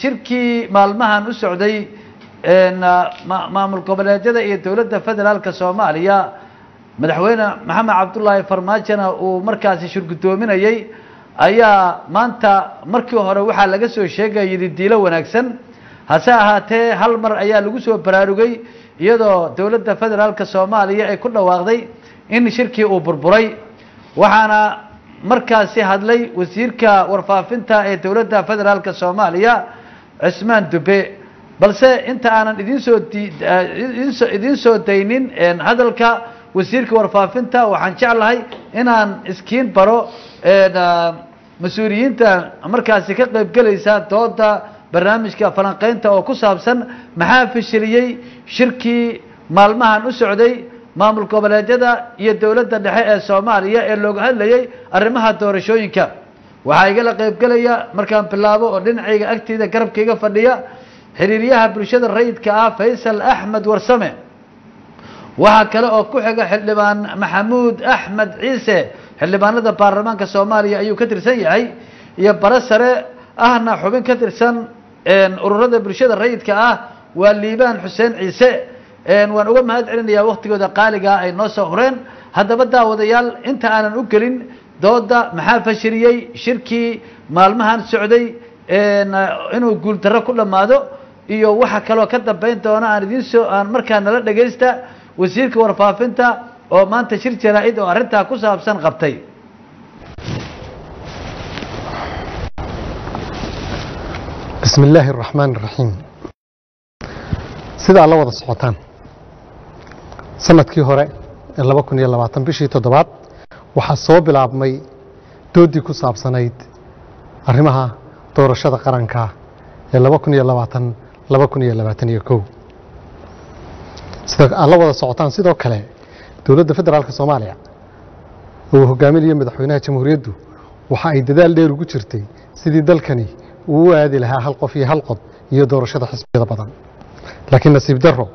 shirkii maalmahan u socday maamul goboleedyada iyo dowladda federaalka soomaaliya madaxweyne maxamed cabdullaahi farmaajona uu markaasi shirgudoominayey ayaa maanta markii hore waxaa laga soo sheegaya yidhi diilo wanaagsan. Hase ahaatee hal mar ayaa lagu soo baraarugay iyadoo dowladda federaalka soomaaliya ay ku dhawaaqday in shirkii uu burburay. Waxaana markaasi hadlay wasiirka warfaafinta ee dowladda federaalka soomaaliya cismaan dube balse inta aanan idiin soo diidinsoo idiin soo daynin hadalka wasiirka warfaafinta waxaan jeclahay inaan iskiin baro mas'uuliyiinta markaasi ka qaybgelaysa dooda barnaamijka falanqeynta oo ku saabsan maxaa fashiliyey shirkii maalmahan u socday maamul goboleedyada iyo dowladda dhexe ee soomaaliya ee looga hadlayay arrimaha doorashooyinka waxaa igala qaybgelaya markaan bilaabo oo dhinacayga agteyda garabkayga fadhiya xiriiryaha bulshada rayidka ah faysal axmed warsame. Waxaa kale oo ku xiga xildhibaan maxamuud axmed ciise xildhibaanada baarlamaanka soomaaliya ayuu ka tirsan yahay. Iyo bare sare ahna xubin ka tirsan ururada bulshada rayidka ah waa liibaan xuseen ciise. Waan uga mahad celinayaa waktigooda qaaligaa ay noo soo horeen haddaba daawadayaal inta aanan u gelin dooda maxaa fashiliyey shirkii maalmahan socday inuu guuldarro ku dhammaado iyo waxa kaloo ka dambeyn doona aan idiin soo aan markaa nala dhagaysta wasiirka warfaafinta oo maanta shir jaraa-id oo arrintaa ku saabsan qabtay. Bismi illaahi araxmaan araxiim sida alla wada socotaan. Sanadkii hore ee laba kun iyo labaatan bishii toddobaad waxaa soo bilaabmay doodii ku saabsanayd arrimaha doorashada qaranka ee laba kun iyo labaatan laba kun iyo labaatan iyo kow. Sida alla wada socotaan sidoo kale dowladda federaalka soomaaliya uu hogaaminayo madaxweynaha jamhuuriyaddu waxa ay dadaal dheer ugu jirtay sidii dalkani uu u aadi lahaa hal qof iyo hal qod iyo doorashada xisbiyada badan. Laakiin nasiib darro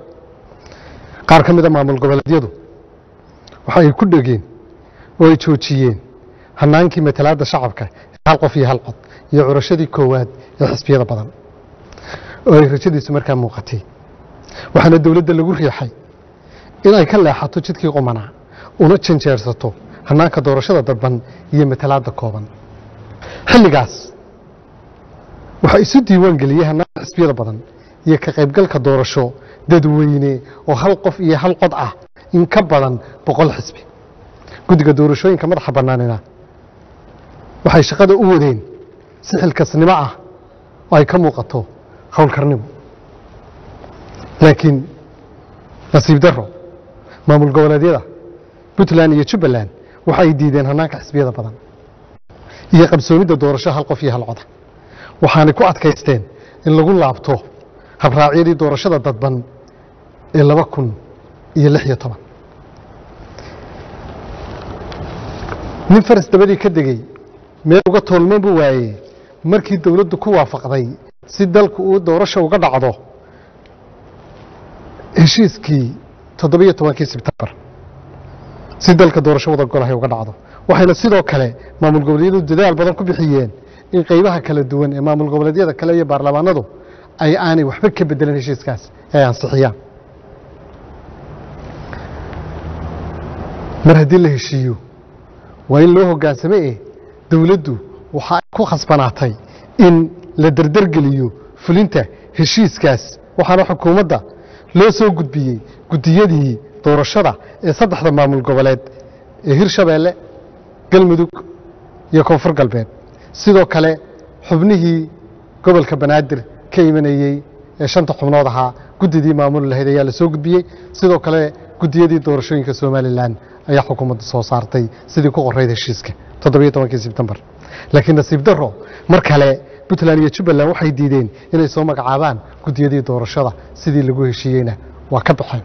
qaar ka mida maamul goboleedyadu waxa ay ku dhegeen oo ay joojiyeen. Hanaankii matalaadda shacabka hal qof iyo hal qod iyo curashadii koowaad ee xisbiyada badan. Oo ay rajadiisu markaa muuqatay. Waxaana dowladda lagu riixay in ay ka leexato jidkii qumanaa una janjeersato hanaanka doorashada dadban iyo matalaadda kooban. Xilligaas waxaa isu diiwaan geliyey hanaanka xisbiyada badan iyo ka qaybgalka doorasho dadweyne oo hal qof iyo hal qod ah in ka badan boqol xisbi guddiga doorashooyinka madaxa bannaanina. Waxay shaqada u wadeen si xilkasnimo ah oo ay ka muuqato howlkarnimo laakiin nasiib darro maamul goboleedyada puntland iyo jubbaland waxa ay diideen hanaanka xisbiyada badan iyo qabsoomidda doorasho hal qof iyo hal coda. Waxaanay ku adkaysteen in lagu laabto habraacyadii doorashada dadban ee laba kun iyo lix iyo toban nin faras dabadii ka degey meel uga toolman buu waayey. Markii dowladdu ku waafaqday si dalku uu doorasho uga dhacdo heshiiskii toddobiyo tobankii sebtembar si dalka doorasho wada golahay uga dhacdo. Waxayna sidoo kale maamul goboleedyadu dadaal badan ku bixiyeen in qaybaha kala duwan ee maamul goboleedyada kale iyo baarlamaanadu ay aanay waxba ka bedelan heshiiskaas ay ansixiyaan mar haddii la heshiiyo waa in loo hoggaansame eh dowladdu waxa ay ku khasbanaatay in la derdergeliyo fulinta heshiiskaas waxaana xukuumadda loo soo gudbiyey guddiyadii doorashada ee saddexda maamul goboleed ee hirshabeelle galmudug iyo koonfur galbeed. Sidoo kale xubnihii gobolka banaadir ka imanayey ee shanta xubnood ahaa guddidii maamul lahayd ayaa la soo gudbiyey. Sidoo kale guddiyadii doorashooyinka somalilan ayaa xukuumadda soo saartay sidii ku qorayd heshiiska toddobiyo tobankii sebtembar laakiin nasiib darro mar kale puntland iyo jubbaland waxay diideen inay soo magacaabaan guddiyadii doorashada sidii lagu heshiiyeyna. Waa ka baxeen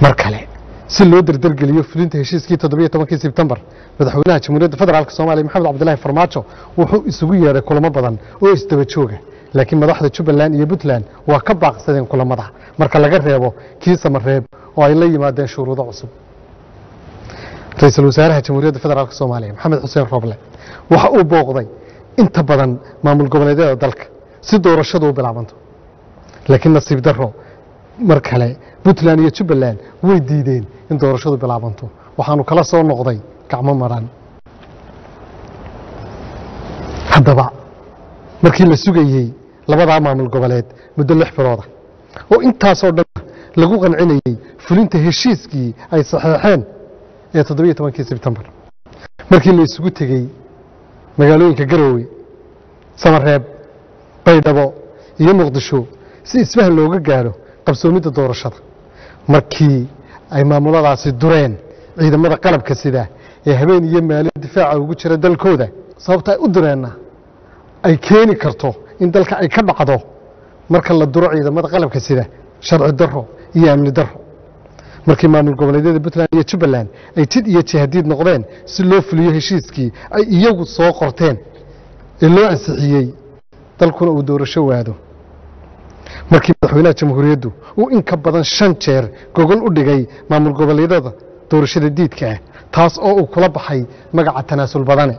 mar kale si loo derdergeliyo fulinta heshiiskii toddobiyo tobankii sebtembar madaxweynaha jamhuuriyadda federaalk soomaaliya maxamed cabdilaahi farmaajo wuxuu isugu yeedhay kulamo badan oo isdaba laakiin madaxda jubbaland iyo puntland waa ka baaqsadeen kulamada marka laga reebo kii samareeb oo ay la yimaadeen shuruudo cusub. Ra'iisul wasaaraha jamhuuriyadda federaalk soomaaliya maxamed xuseen roble waxa uu booqday inta badan maamul goboleedyada dalka si doorashadu u bilaabanto. Laakiin nasiib daro mar kale puntland iyo jubbaland way diideen in doorashadu bilaabanto. Waxaanu kala soo noqday gacmo maran haddaba markii la sugayey labadaa maamul goboleed muddo lix bilooda oo intaasoo dhan lagu qancinayey fulinta heshiiskii ay saxeexeen ee toddobiyo tobankii sebtembar. Markii la isugu tegey magaalooyinka garowe samareeb baydhabo iyo muqdisho si isfahan looga gaaro qabsoomidda doorashada. Markii ay maamuladaasi dureen ciidamada qalabka sida ee habeen iyo maalin difaaca ugu jira dalkooda sababta ay u dureenna ay keeni karto in dalka ay ka dhacdo marka la duro ciidamada qalabka sida sharci daro iyo amni daro markii maamul goboleedyada puntland iyo jubbaland ay tid iyo jihadiid noqdeen si loo fuliyo heshiiskii ay iyagu soo qorteen ee loo ansixiyey dalkuna uu doorasho waado. Markii madaxweynaha jamhuuriyaddu uu in ka badan shan jeer gogol u dhigay maamul goboleedyada doorashada diidka ah taas oo uu kula baxay magaca tanaasul badane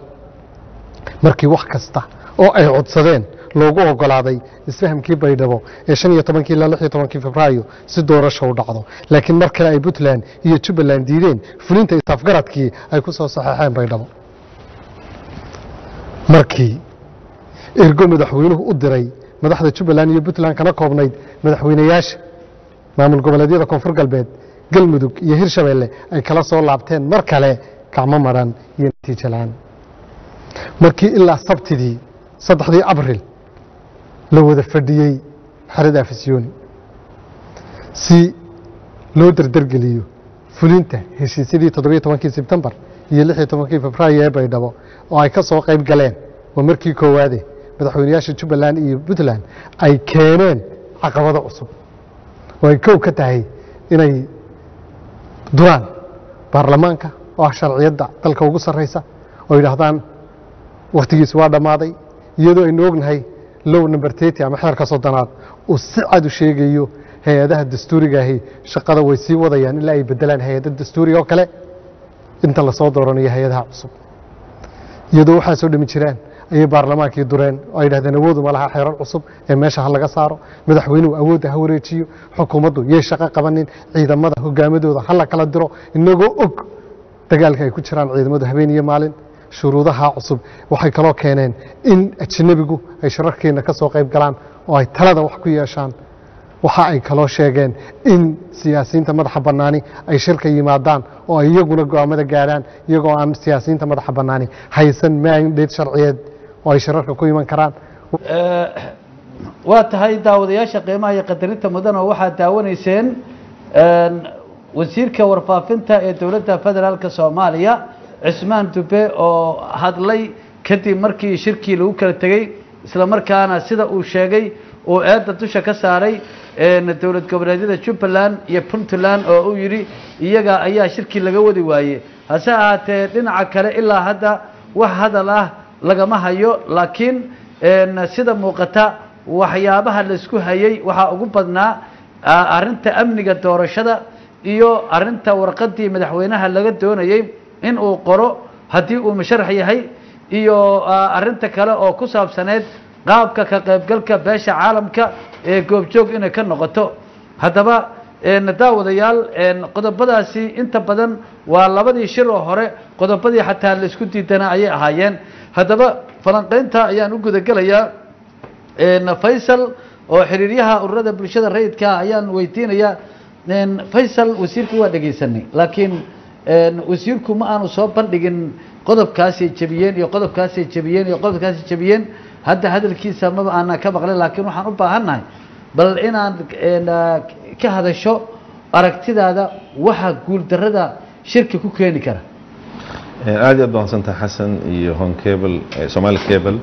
markii wax kasta oo ay codsadeen loogu ogolaaday isfahamkii baydhabo ee shan iyo tobankii ilaa lix iyo tobankii febraayo si doorasho u dhacdo. Laakiin mar kale ay puntland iyo jubbaland diideen fulinta isafgaradkii ay ku soo saxeexeen baydhabo. Markii ergo madaxweynuhu u diray madaxda jubbaland iyo puntland kana koobnayd madaxweynayaasha maamul goboleedyada koonfur galbeed galmudug iyo hirshabeelle ay kala soo laabteen mar kale gacmo maran iyo natiijo la'aan. Markii ilaa sabtidii saddexdii abril la wada fadhiyey xerada afisyooni si loo derdergeliyo fulinta heshiisyadii toddobiyo tobankii sebtembar iyo lix iyo tobankii febraayo ee baydhabo oo ay ka soo qayb galeen waa markii koowaade madaxweynayaasha jubbaland iyo puntland ay keeneen caqabado cusub oo ay kow ka tahay inay duraan baarlamaanka oo ah sharciyadda dalka ugu sarraysa oo yidhaahdaan wakhtigiisu waa dhammaaday iyadoo aynu ognahay low number tety ama xeerka soddonaad uu si cad u sheegayo hay'adaha dastuurigaahi shaqada way sii wadayaan ilaa ay bedelaan hay'ada dastuuriga oo kale. Inta la soo dooranayo hay'adaha cusub. Iyadoo waxaa soo dhami jiraan ayay baarlamaankii dureen oo ay awoodu ma laha xeerar cusub ee meesha ha laga saaro. Madaxweynuhu awoodda ha wareejiyo xukuumaddu yay shaqo qabanin ciidamada hogaamadooda ha la kala diro. Inagoo og dagaalka ay ku jiraan ciidamadu habeen iyo maalin shuruudaha cusub. Waxay kaloo keeneen in ajanabigu ay shirarkeena ka soo qayb galaan oo ay talada wax ku yeeshaan. Waxa ay kaloo sheegeen in siyaasiyiinta madaxa bannaani ay shirka yimaadaan oo ay iyaguna go'aamada gaadhaan iyagoo aan siyaasiyiinta madaxa bannaani haysan mandate sharciyeed oo ay shirarka ku iman karaan. Waa tahay daawadayaasha qiimaha iyo qadarinta mudan oo waxaad daawanayseen wasiirka warfaafinta ee dowladda federaalka soomaaliya cismaan dube oo hadlay kadib markii shirkii lagu kala tegey isla markaana sida uu sheegay uu eedda dusha ka saaray dowlad goboleedyada jubbaland iyo puntland oo uu yidhi iyaga ayaa shirkii laga wadi waaye hase ahaatee dhinaca kale ilaa hadda wax hadal ah lagama hayo laakiin sida muuqata waxyaabaha la isku hayay waxaa ugu badnaa arrinta amniga doorashada iyo arrinta warqaddii madaxweynaha laga doonayey in uu qoro haddii uu musharax yahay iyo arrinta kale oo ku saabsaneyd qaabka ka qaybgalka beesha caalamka ee goobjoog inay ka noqoto. Haddaba daawadayaal qodobadaasi inta badan waa labadii shir oo hore qodobadii xataa la isku diidana ayay ahaayeen. Haddaba falanqaynta ayaan u gudagelayaa faysal oo xiriiryaha ururada bulshada rayidka ayaan weydiinayaa. Faysal wasiirka waa dhegaysanay laakiin wasiirku ma aanu soo bandhigin qodobkaasay jebiyeen iyo qodobkaasay jebiyeen iyo qodobkaasay jebiyeen. Hadda hadalkiisa maba aanan ka maqlin laakiin waxaan u baahannahay bal inaad ka hadasho aragtidaada waxa guuldarrada shirka ku keeni kara. Aad iyo aad baa mahadsantaha xasan iyo hon cable cable.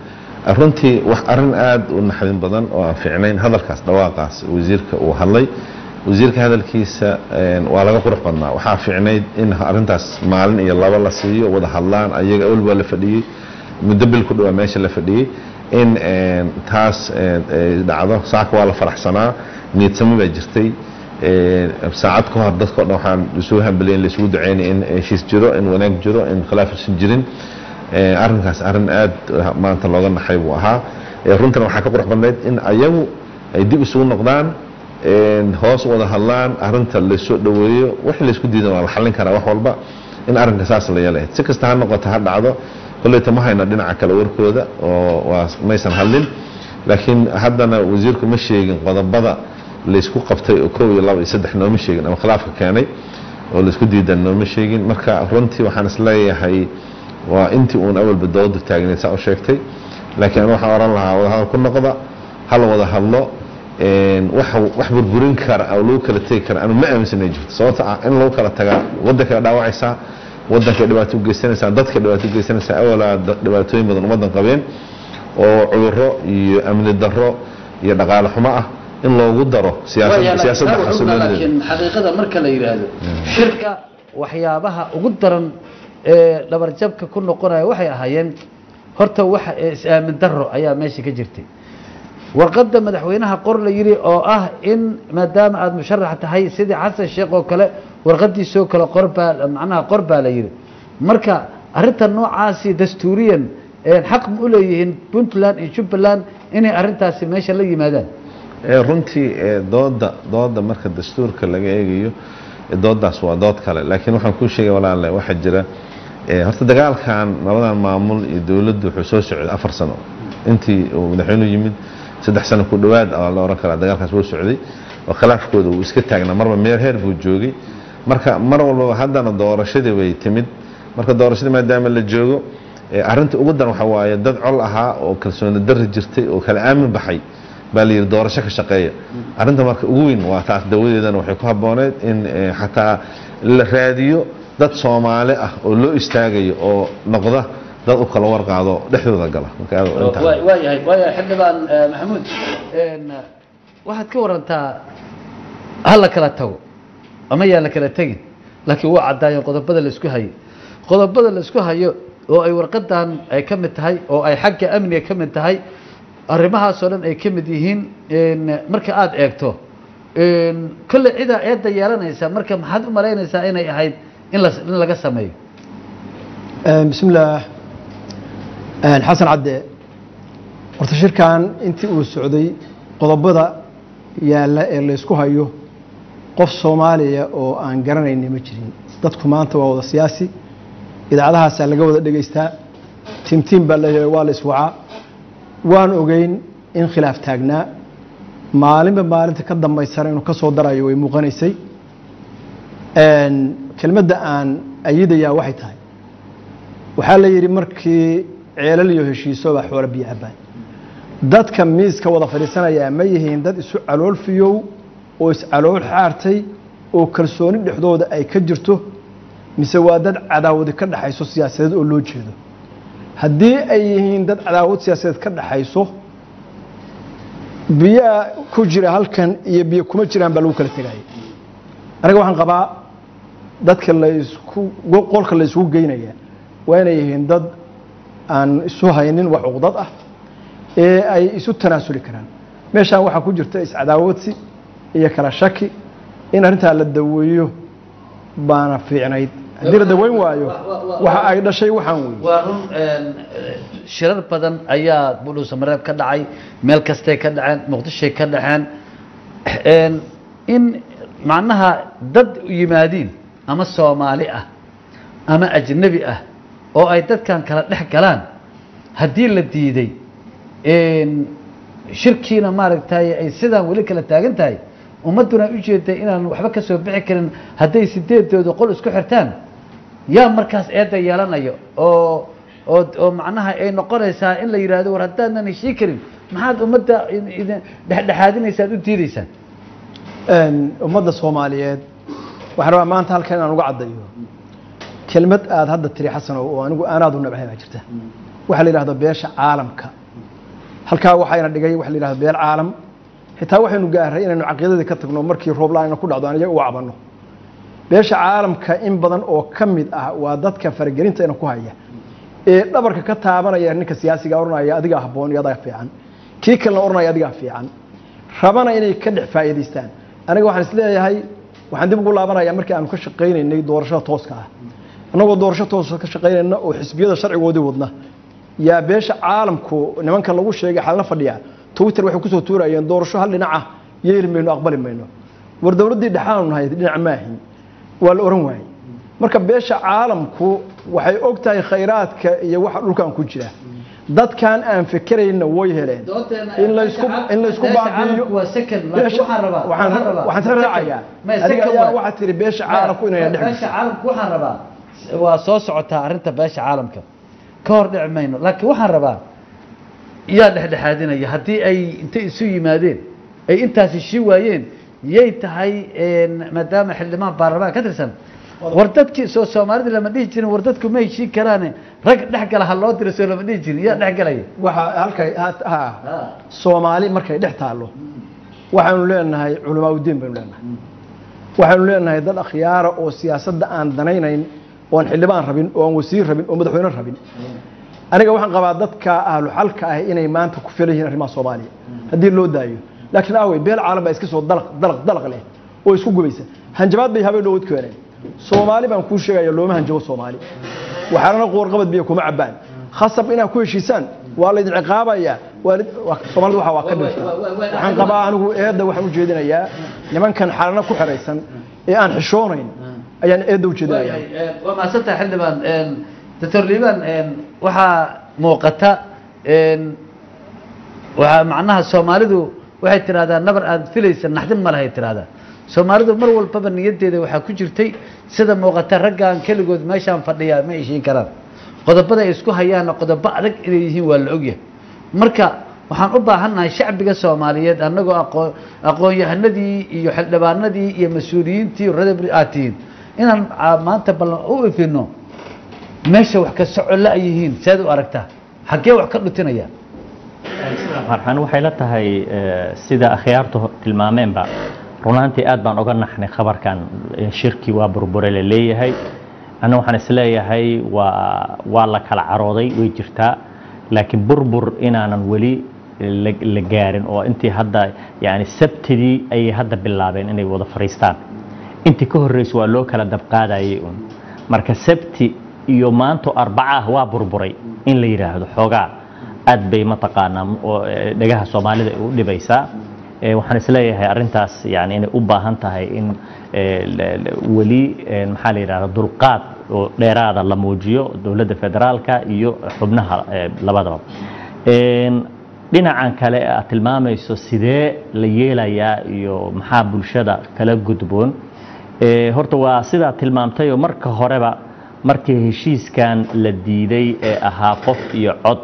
Runtii wax arrin aad u naxdin badan oo aan fiicnayn hadalkaas dhawaaqaas wasiirka uu hadlay wasiirka hadalkiisa waa laga qurux badnaa. Waxaa fiicnayd in arrintaas maalin iyo laba la siiyo wada hadlaan ayaga awel la fadhiyey muddo bil ku dhawaa meesha la fadhiyey. In taas dhacdo saaka waa la faraxsanaa niidsamo baa jirtay. Saacad ka hor dadka dhan waxaan isugu hambaliyen laisugu duceynay in heshiis jiro in wanaag jiro in khilaaf isan jirin. Arrinkaas arrin aad eh, maanta looga naxay buu ahaa. Runtana waxaa ka qurux badnayd in ayagu ay dib isugu noqdaan hoos wada hadlaan arrinta laysoo dhoweeyo wixii laysku diidan waa la xallin karaa wax walba. In arrinka saas la yeelahayd si kasta ha noqoto ha dhacdo kolleyta ma hayna dhinaca kale warkooda oo maysan hadlin. Laakiin haddana wasiirku ma sheegin qodobada laysku qabtay oo kow iyo laba iyo saddex nooma sheegin ama khilaafka keenay oo laysku diidan nooma sheegin. Marka runtii waxaan is leeyahay waa intii uun awalba doodu taagneed saa u sheegtay. Laakiin anu waxaan oran lahaa wadahadal ku noqda hal wada hadlo wax wax burburin kara oo lagu kala tegi kara anu ma aaminsanay jirto. Sababta ah in lagu kala tagaa waddanka dhaawacaysaa waddanka dhibaato u geysanaysaa dadka dhibaato u geysanaysaa awalaa dhibaatooyin badan ummaddan qabeen oo cudurro iyo amni darro iyo dhaqaale xumo ah in loogu daro siyaasad- siyaasadda xasiloonideeda laakiin xaqiiqada marka la yidhaahdo shirka waxyaabaha ugu daran ee dhabarjabka ku noqonaya waxay ahaayeen horta waxa ee is-aamin darro ayaa meesha ka jirtay warqadda madaxweynaha qor la yidhi oo ah in maadaama aada musharax tahay sidii xasan sheekh oo kale warqadiisoo kale qor baa macnaha qor baa la yidhi marka arrinta noocaasi dastuuriyan xaq ma u leeyihiin puntland iyo jubbaland inay arrintaasi meesha la yimaadaan runtii dooda dooda marka dastuurka laga eegayo ee doodaas waa dood kale laakiin waxaan kuu sheegay walaale waxaa jira horta dagaalkan labadan maamul iyo dowladdu wuxuu soo socday afar sano intii uu madaxweynuhu yimid saddex sano ku dhowaad aa la oran karaa dagaalkaas wuu socday oo khilaafkooda uu iska taagnaa marba meel heer buu joogay. Marka mar walbaba haddana doorashadii bay timid. Marka doorashadii maadaama la joogo ee arrinta ugu dan waxa waaye dad col ahaa oo kalsooni darri jirtay oo kala aamin baxay baa la yidhi doorasho ka shaqeeya. Arrinta marka ugu weyn waa taas dawadeedana waxay ku habbooneed in xataa la raadiyo dad soomaali ah oo loo istaagayo oo noqda dad u kala warqaado dhexdooda gala. Waayahay waayahay xildhibaan eh, maxamuud. Waxaad ka warantaa ha la kala tago ama yaa la kala tegin. Laakiin waa caddaayeen qodobada la isku hayo. Qodobada la isku hayo oo ay warqadan ay ka mid tahay oo ay xagga amniga ka mid tahay arrimahaasoo dhan ay ka mid yihiin marka aada eegto kolle cidaa eedda yeelanaysa marka maxaad u malaynaysaa inay ahayd in la in laga sameeyo? Bismi illaah xasan cadde. Horta shirkan intii uu socday qodobada yaalla ee laysku hayo qof soomaaliya oo aan garanayni ma jirin. Dadku maanta waa wada siyaasi. Idaacadahaasaa laga wada dhegaystaa tiimtiim baa la waa la iswacaa waan ogeyn in khilaaf taagnaa. Maalinba maalinta ka dambaysana inuu ka soo darayo way muuqanaysay. Kelmadda aan ayidayaa waxay tahay. Waxaa la yidhi markii ceelal iyo heshiiso baa xoolo biyo cabbaan dadka miiska wada fadhiisanayaa ma yihiin dad isu calool fiyow oo iscalool xaartay oo kalsooni dhexdooda ay ka jirto mise waa dad cadaawadi ka dhaxayso siyaasadeed oo loo jeedo. Haddii ay yihiin dad cadaawad siyaasadeed ka dhaxayso biyaa ku jira halkan iyo biyo kuma jiraan baa lagu kala tegaya aniga waxaan qabaa dadka laysku qolka la isugu geynaya waa inay yihiin dad aan isu haynin wax cuqdad ah ee ay isu tanaasuli karaan. Meeshaan waxaa ku jirta iscadaawadsi iyo kala shaki in arrintaa la daweeyo baana fiicnayd. Haddii la daweyn waayo waxa ay dhashay waxaan weeye waa run shirar badan ayaa buldhuusa mareeb ka dhacay meel kastay ka dhaceen muqdishoy ka dhaceen. In macnaha dad yimaadiin ama soomaali ah ama ajnabi ah oo ay dadkan kala dhex galaan. Haddii la diiday shirkiina maaragtay ay sidaan weli kala taagan tahay ummadduna u jeeday inaan waxba ka soo bixi karin hadday sideedooda qol isku xirtaan. Yaa markaas eedda yeelanayo oo oo oo macnaha ay noqonaysaa in la yidhaahdo war haddaanan heshii karin maxaad ummadda dhexdhexaadinaysaad u diidaysaan? Ummadda soomaaliyeed waxaan rabaa maanta halkan inaan uga caddayo kelmad aada hadda tiri xasano oo anigu aanaad u nabcahay baa jirta. Waxaa la yidhahdo beesha caalamka. Halkaa waxayna dhigay waxa la yidhahdo beel caalam. Xitaa waxaynu gaaray inaynu caqiidadii ka tagno markii roob la'aana ku dhacdo aan iyaga u cabanno. Beesha caalamka in badan oo ka mid ah waa dadka faragelinta ina ku haya. Ee dhabarka ka taabanaya ninka siyaasiga oranaya adigaa habboon iyo adigaa fiican. Kii kalena oranaya adigaa fiican. Rabana inay ka dhex faa'iidaystaan. Aniga waxaan is leeyahay waxaan dib ugu laabanayaa markii aanu ka shaqaynaynay doorashada tooska ah annagoo doorasho toosa ka shaqaynayna oo xisbiyada sharcigoodii wadna. Yaa beesha caalamku nimanka lagu sheegay xalna fadhiya twitter waxay ku soo tuurayeen doorasho hal dhinaca yeeli mayno aqbali mayno. War dowladdii dhexaanu nahay dhinac maahin waa la oran waayey. Marka beesha caalamku waxay og tahay khayraadka iyo waxa dhulkan ku jira. Dadkan aan fekerayna way heleen. In laysku in laysku baabi'iyo. beesha waxaan raacayaa adiga ayaa waxaad tiri beesha caalamku inay dhex beesha caalamku waxaan rabaa waa soo socotaa arrinta beesha caalamka. Ka hor dhici mayno laakiin waxaan rabaa yaa dhexdhexaadinaya haddii ay intay isu yimaadeen ay intaas heshii waayeen yay tahay maadaama xildhibaan baarlamaan ka tirsan war dadkii soo soomaalida lama dhihi jirin war dadku ma heshiin karaane rag dhex gala ha loo diro soo lama dhihi jirin yaa dhex galaya. Waxa halkay ha soomaali markay dhex taallo waxaanu leenahay culamaa udiin baynu leenahay. Waxaanu leenahay dad akhyaara oo siyaasadda aan danaynayn oon xildhibaan rabin oo aan wasiir rabin oo madaxweyne rabin. Aniga waxaan qabaa dadka ahlu xalka ah inay maanta ku filan yihiin arrimaha soomaaliya. Haddii loo daayo. Laakiin aawey beel caalam baa iska soo dalaq dalaq dalaq leh oo isku gubaysa. Hanjabaad bay habeen dhowad keeneen. Soomaali baan kuu sheegaya looma hanjabo soomaali. Waxaanana qoorqabad biyo kuma cabbaan. Khasab inaad ku heshiisaan waa laydin ciqaabayaa soomaalida waxa waa ka dhirta waxaan qabaa anigu eedda waxaan u jeedinayaa nimankan xalana ku xeraysan ee aan xishoonayn ayaan eedda u jeedinaya waa mahadsantahay xildhibaan doctor liibaan waxaa muuqata waxaa macnaha soomaalidu waxay tidhahdaa nabar aad filaysa naxdin ma lahay tidhahdaa soomaalidu mar walbaba niyaddeeda waxaa ku jirtay sida muuqata raggan keligood meeshaan fadhiyaa ma heshiin karaan. Qodobada ay isku hayaanna qodobo adag inay yihiin waa la ogyahay. Marka waxaan u baahannahay shacbiga soomaaliyeed annagoo aqoon aqoon-yahanadii iyo xildhibaanadii iyo mas'uuliyiintii aad tihiin inaan maanta ballan u ifino meesha wax ka socolla ay yihiin seed u aragtaa xaggee wax ka dhutinaya marxan waxay la tahay sida akhyaartu tilmaameenba. Runaantii aad baan oga naxnay khabarkan shirkii waa burbure la leeyahay. Anna waxaan is leeyahay waa waa la kala carooday way jirtaa. Laakiin burbur inaanan weli la gaarin oo intii hadda yani sabtidii ayay hadda bilaabeen inay wada fadhiistaan intii ka horreysa waa loo kala dabqaadayay un marka sabti iyo maanto arbaca ah waa burburay in la yidhaahdo xoogaa. Aad bay mataqaanaa dhagaha soomaalida u dhibaysaa. Waxaan is leeyahay arrintaas yani inay u baahan tahay in weli maxaa la yidhahda dulqaad oo dheeraada la muujiyo dowladda federaalka iyo xubnaha labadaba. Dhinacan kale aad tilmaamayso sidee la yeelayaa iyo maxaa bulshada kala gudboon horta waa sidaa tilmaamtayoo marka horeba markii heshiiskan la diiday ee ahaa qof iyo cod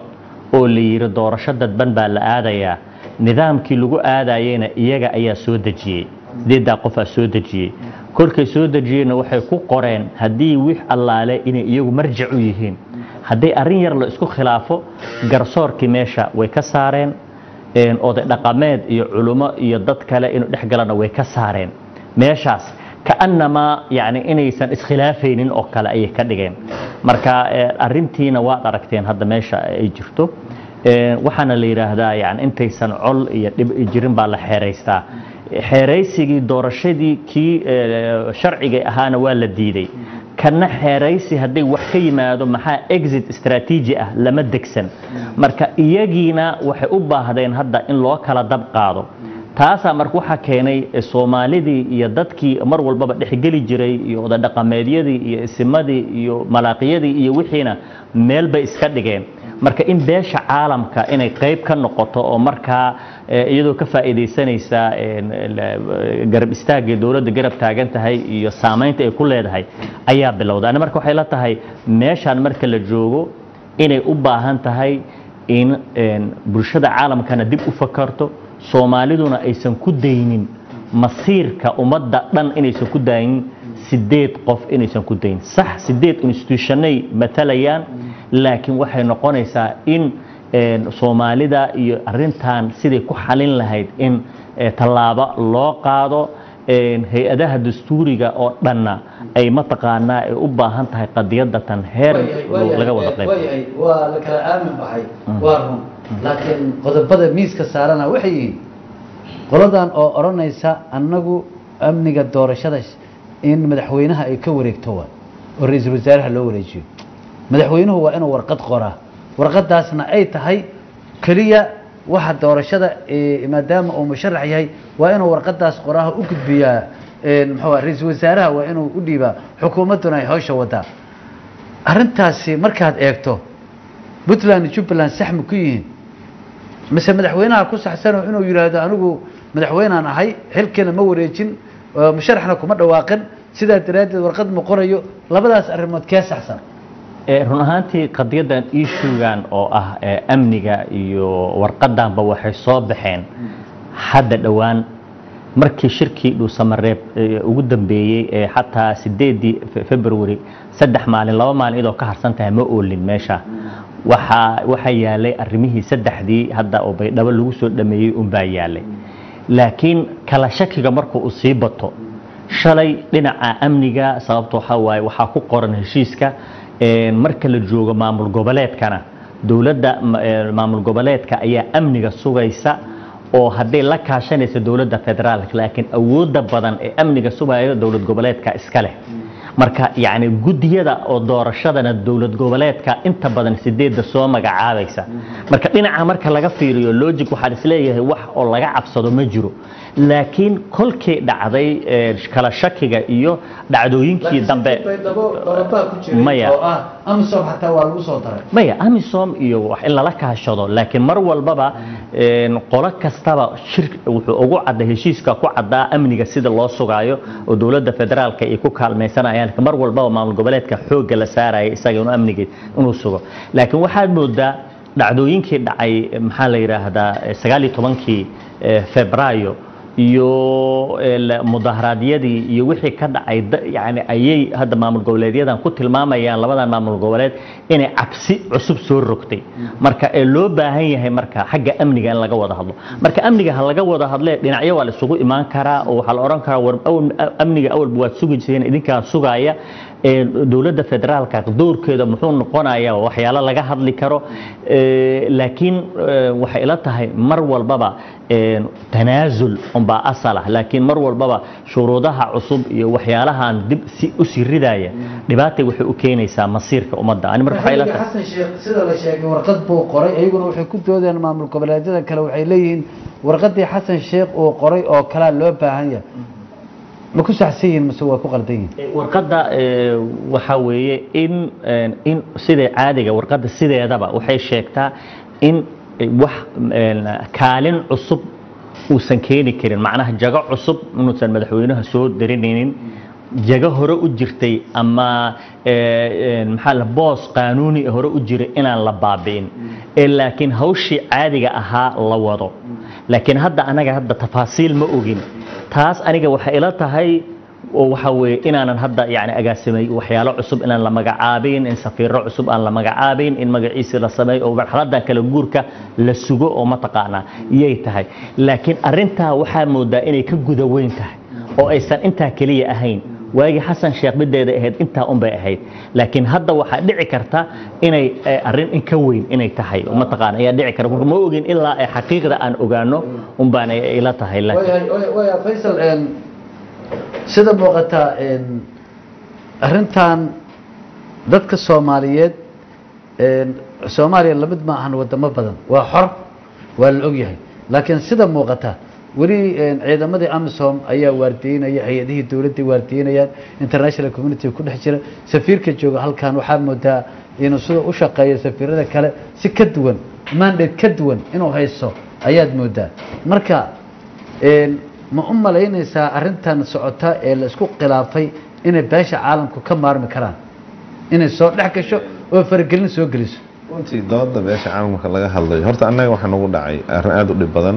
oo la yidhi doorasho dadban baa la aadayaa nidaamkii lagu aadayeyna iyaga ayaa soo dejiyey. Sideeddaa qofaa soo dejiyey. Kolkay soo dejiyeenna waxay ku qoreen haddii wix allaale inay iyagu marjac u yihiin. Hadday arrin yar la isku khilaafo garsoorkii meesha way ka saareen oday dhaqameed iyo culummo iyo dad kale inuu dhex galana way ka saareen. Meeshaas kaannamaa yani inaysan iskhilaafaynin oo kale ayay ka dhigeen. Marka arintiina waad aragteen hadda meesha ay jirto. Waxaana la yidhaahdaa yani intaysan col iyo dhib jirin baa la xeeraystaa. Xeeraysigii doorashadii kii sharciga ahaana waa la diiday. Kana xeeraysi hadday wax ka yimaado maxaa exit strategy ah lama degsan. Marka iyagiina waxay u baahdeen hadda in loo kala dab qaado taasaa marka waxaa keenay soomaalidii iyo dadkii mar walbaba dhexgeli jiray iyo odadhaqameedyadii iyo isimadii iyo malaaqiyadii iyo wixiina meel bay iska dhigeen. Marka in beesha caalamka inay qayb ka noqoto oo markaa iyadoo ka faa'iidaysanaysa garab istaagay dowladda garab taagan tahay iyo saamaynta ay ku leedahay ayaa bilowda ani marka waxay la tahay meeshaan marka la joogo inay u baahan tahay in bulshada caalamkana dib u fakarto soomaaliduna aysan ku daynin masiirka ummadda dhan inaysan ku daynin sideed qof inaysan ku daynin. Sax sideed institutionay matalayaan laakiin waxay noqonaysaa in soomaalida iyo arintan siday ku xalin lahayd in tallaabo loo qaado hay'adaha dastuuriga oo dhanna ay mataqaanaa ay u baahan tahay qadiyadatan heer laga wada qayb run laakiin qodobada miiska saarana waxay yihiin qoladan oo odhanaysa annagu amniga doorashada in madaxweynaha ay ka wareegto wa oo ra'iisul wasaaraha loo wareejiyo. Madaxweynuhu waa inuu warqad qoraa. Warqadaasna ay tahay keliya waxa doorashada eh, maadaama uu musharax yahay waa inuu warqadaas qoraaha u gudbiyaa eh, muxuu ra'iisul wasaaraha waa inuu u dhiibaa xukuumadduna ay hawsha wadaa arrintaasi markaad eegto puntland jubbaland saxma ku yihiin mise madaxweynaha ku saxsanoo inuu yidhaahdo anigu madaxweynaan ahay xilkiina ma wareejin musharaxna kuma dhawaaqin. Sidaa daraaddeed warqad ma qorayo labadaas arrimood kee saxsan? Run ahaantii qadiyadan ishugan oo ah amniga iyo warqadanba waxay soo baxeen hadda dhowaan. Markii shirkii dhuusamareeb ee, ugu dambeeyey ee xataa sideedii Fe- february saddex maalin laba maalin idoo ka harsan tahay ma oolin meesha waxaa yaalay arrimihii saddexdii hadda oo baydhabo lagu soo dhameeyey unbaa yaalay. Laakiin kala shakiga markuu uu sii bato shalay dhinaca amniga sababta waxaa waaye waxaa ku qoran heshiiska marka la joogo maamul goboleedkana dowladda maamul goboleedka ayaa amniga sugaysa oo hadday la kaashanaysa dowladda federaalka laakiin awoodda badan ee amniga sugayo dowlad goboleedka iska leh marka yacni guddiyada oo doorashadana dowlad goboleedka inta badan sideedda soo magacaabaysa marka dhinaca marka laga fiiriyo logic waxaan is leeyahay wax oo laga cabsado ma jiro laakiin kolkii dhacday kala shakiga iyo dhacdooyinkii dambe Maya. ah maya amisom iyo wax in lala kaashado. Laakiin mar walbaba qolo kastaba shir wuxuu ugu cadda heshiiska ku caddaa amniga sida loo sugaayo oo dowladda federaalka ay ku kaalmaysanayaan. Mar walbaba maamul goboleedka xoogga la saaraya isaga inuu amniga inuu sugo. Laakiin waxaad moodaa dhacdooyinkii dhacay maxaa la yidhaahdaa sagaal iyo tobankii febraayo iyo mudaharaadyadii iyo wixii ka dhacay yani ayay hadda maamul goboleedyadan ku tilmaamayaan labadan maamul goboleed inay cabsi cusub soo rogtay. Marka ee loo baahan yahay marka xagga amniga in laga wada hadlo. Marka amniga ha laga wada hadle dhinacyo waa la isugu imaan karaa oo waxaa la odhan karaa war amniga awalba waad sugi jireen idinkaa sugaya dowladda federaalka doorkeeda muxuu noqonayaa waxyaalo laga hadli karo. Laakiin waxay ila tahay mar walbaba tanaasul unbaa asal ah. Laakiin mar walbaba shuruudaha cusub iyo waxyaalahan dib si u sii ridaya dhibaatay waxay u keenaysaa masiirka ummadda. Ani marka waxay ila xasan sheekh sida la sheegay warqad buu qoray ayaguna waxay ku doodeen maamul goboleedyada kale waxay leeyihiin warqadii xasan sheekh uu qoray oo kalaa loo baahan yahay ma ku saxsan yihiin waa ku qaldan yihiin? Warqadda ee, waxaa weeye in een, in sida caadiga warqadda sideedaba waxay sheegtaa in eh, wax kaalin cusub uusan keeni karin. Macnaha jago cusub inuusan madaxweynaha soo darinaynin jago hore u jirtay ama maxaa la boos qaanuuni hore u jiray inaan la baabi'in. Ee laakiin hawshii caadiga ahaa la wado. Laakiin hadda anaga hadda tafaasiil ma ogin taas aniga waxay ila tahay waxa weeye inaanan hadda yani agaasimay waxyaalo cusub inaan la magacaabin in safiiro cusub aan la magacaabin in magaciisi la sameeyo oo marxaladan kala guurka la sugo oo mataqaanaa iyay tahay. Laakiin arintaa waxaa moodaa inay ka guda weyn tahay oo aysan intaa keliya ahayn waagii xasan sheekh mideeda ahayd intaa unbay ahayd. Laakiin hadda waxaa dhici karta inay eh, arrin in ka weyn inay tahay. Mataqaana ayaa dhici karta marka ma ogin ilaa ay xaqiiqda aan ogaano unbaana ila tahay. Faysal sida muuqata een, arrintan dadka soomaaliyeed soomaaliya la mid ma ahan wadamo badan. Waa xor waa la ogyahay laakiin sida muuqata weli een, ciidamadii amisom ayaa waardiyeynaya hay'adihii dowladda waardiyeynayaan international community ku dhex jira. Safiirka jooga halkan waxaa moodaa inuu sida u shaqeeyo safiirada kale si ka duwan mandate ka duwan inuu haysto ayaad moodaa. Marka een, ma u malaynaysaa arrintan socota ee la isku khilaafay inay beesha caalamku ka maarmi karaan? Inay soo dhex gasho oo faragelin soo geliso? Runtii dooda beesha caalamka laga hadlayo. Horta annaga waxaa nagu dhacay arrin aada u dhib badan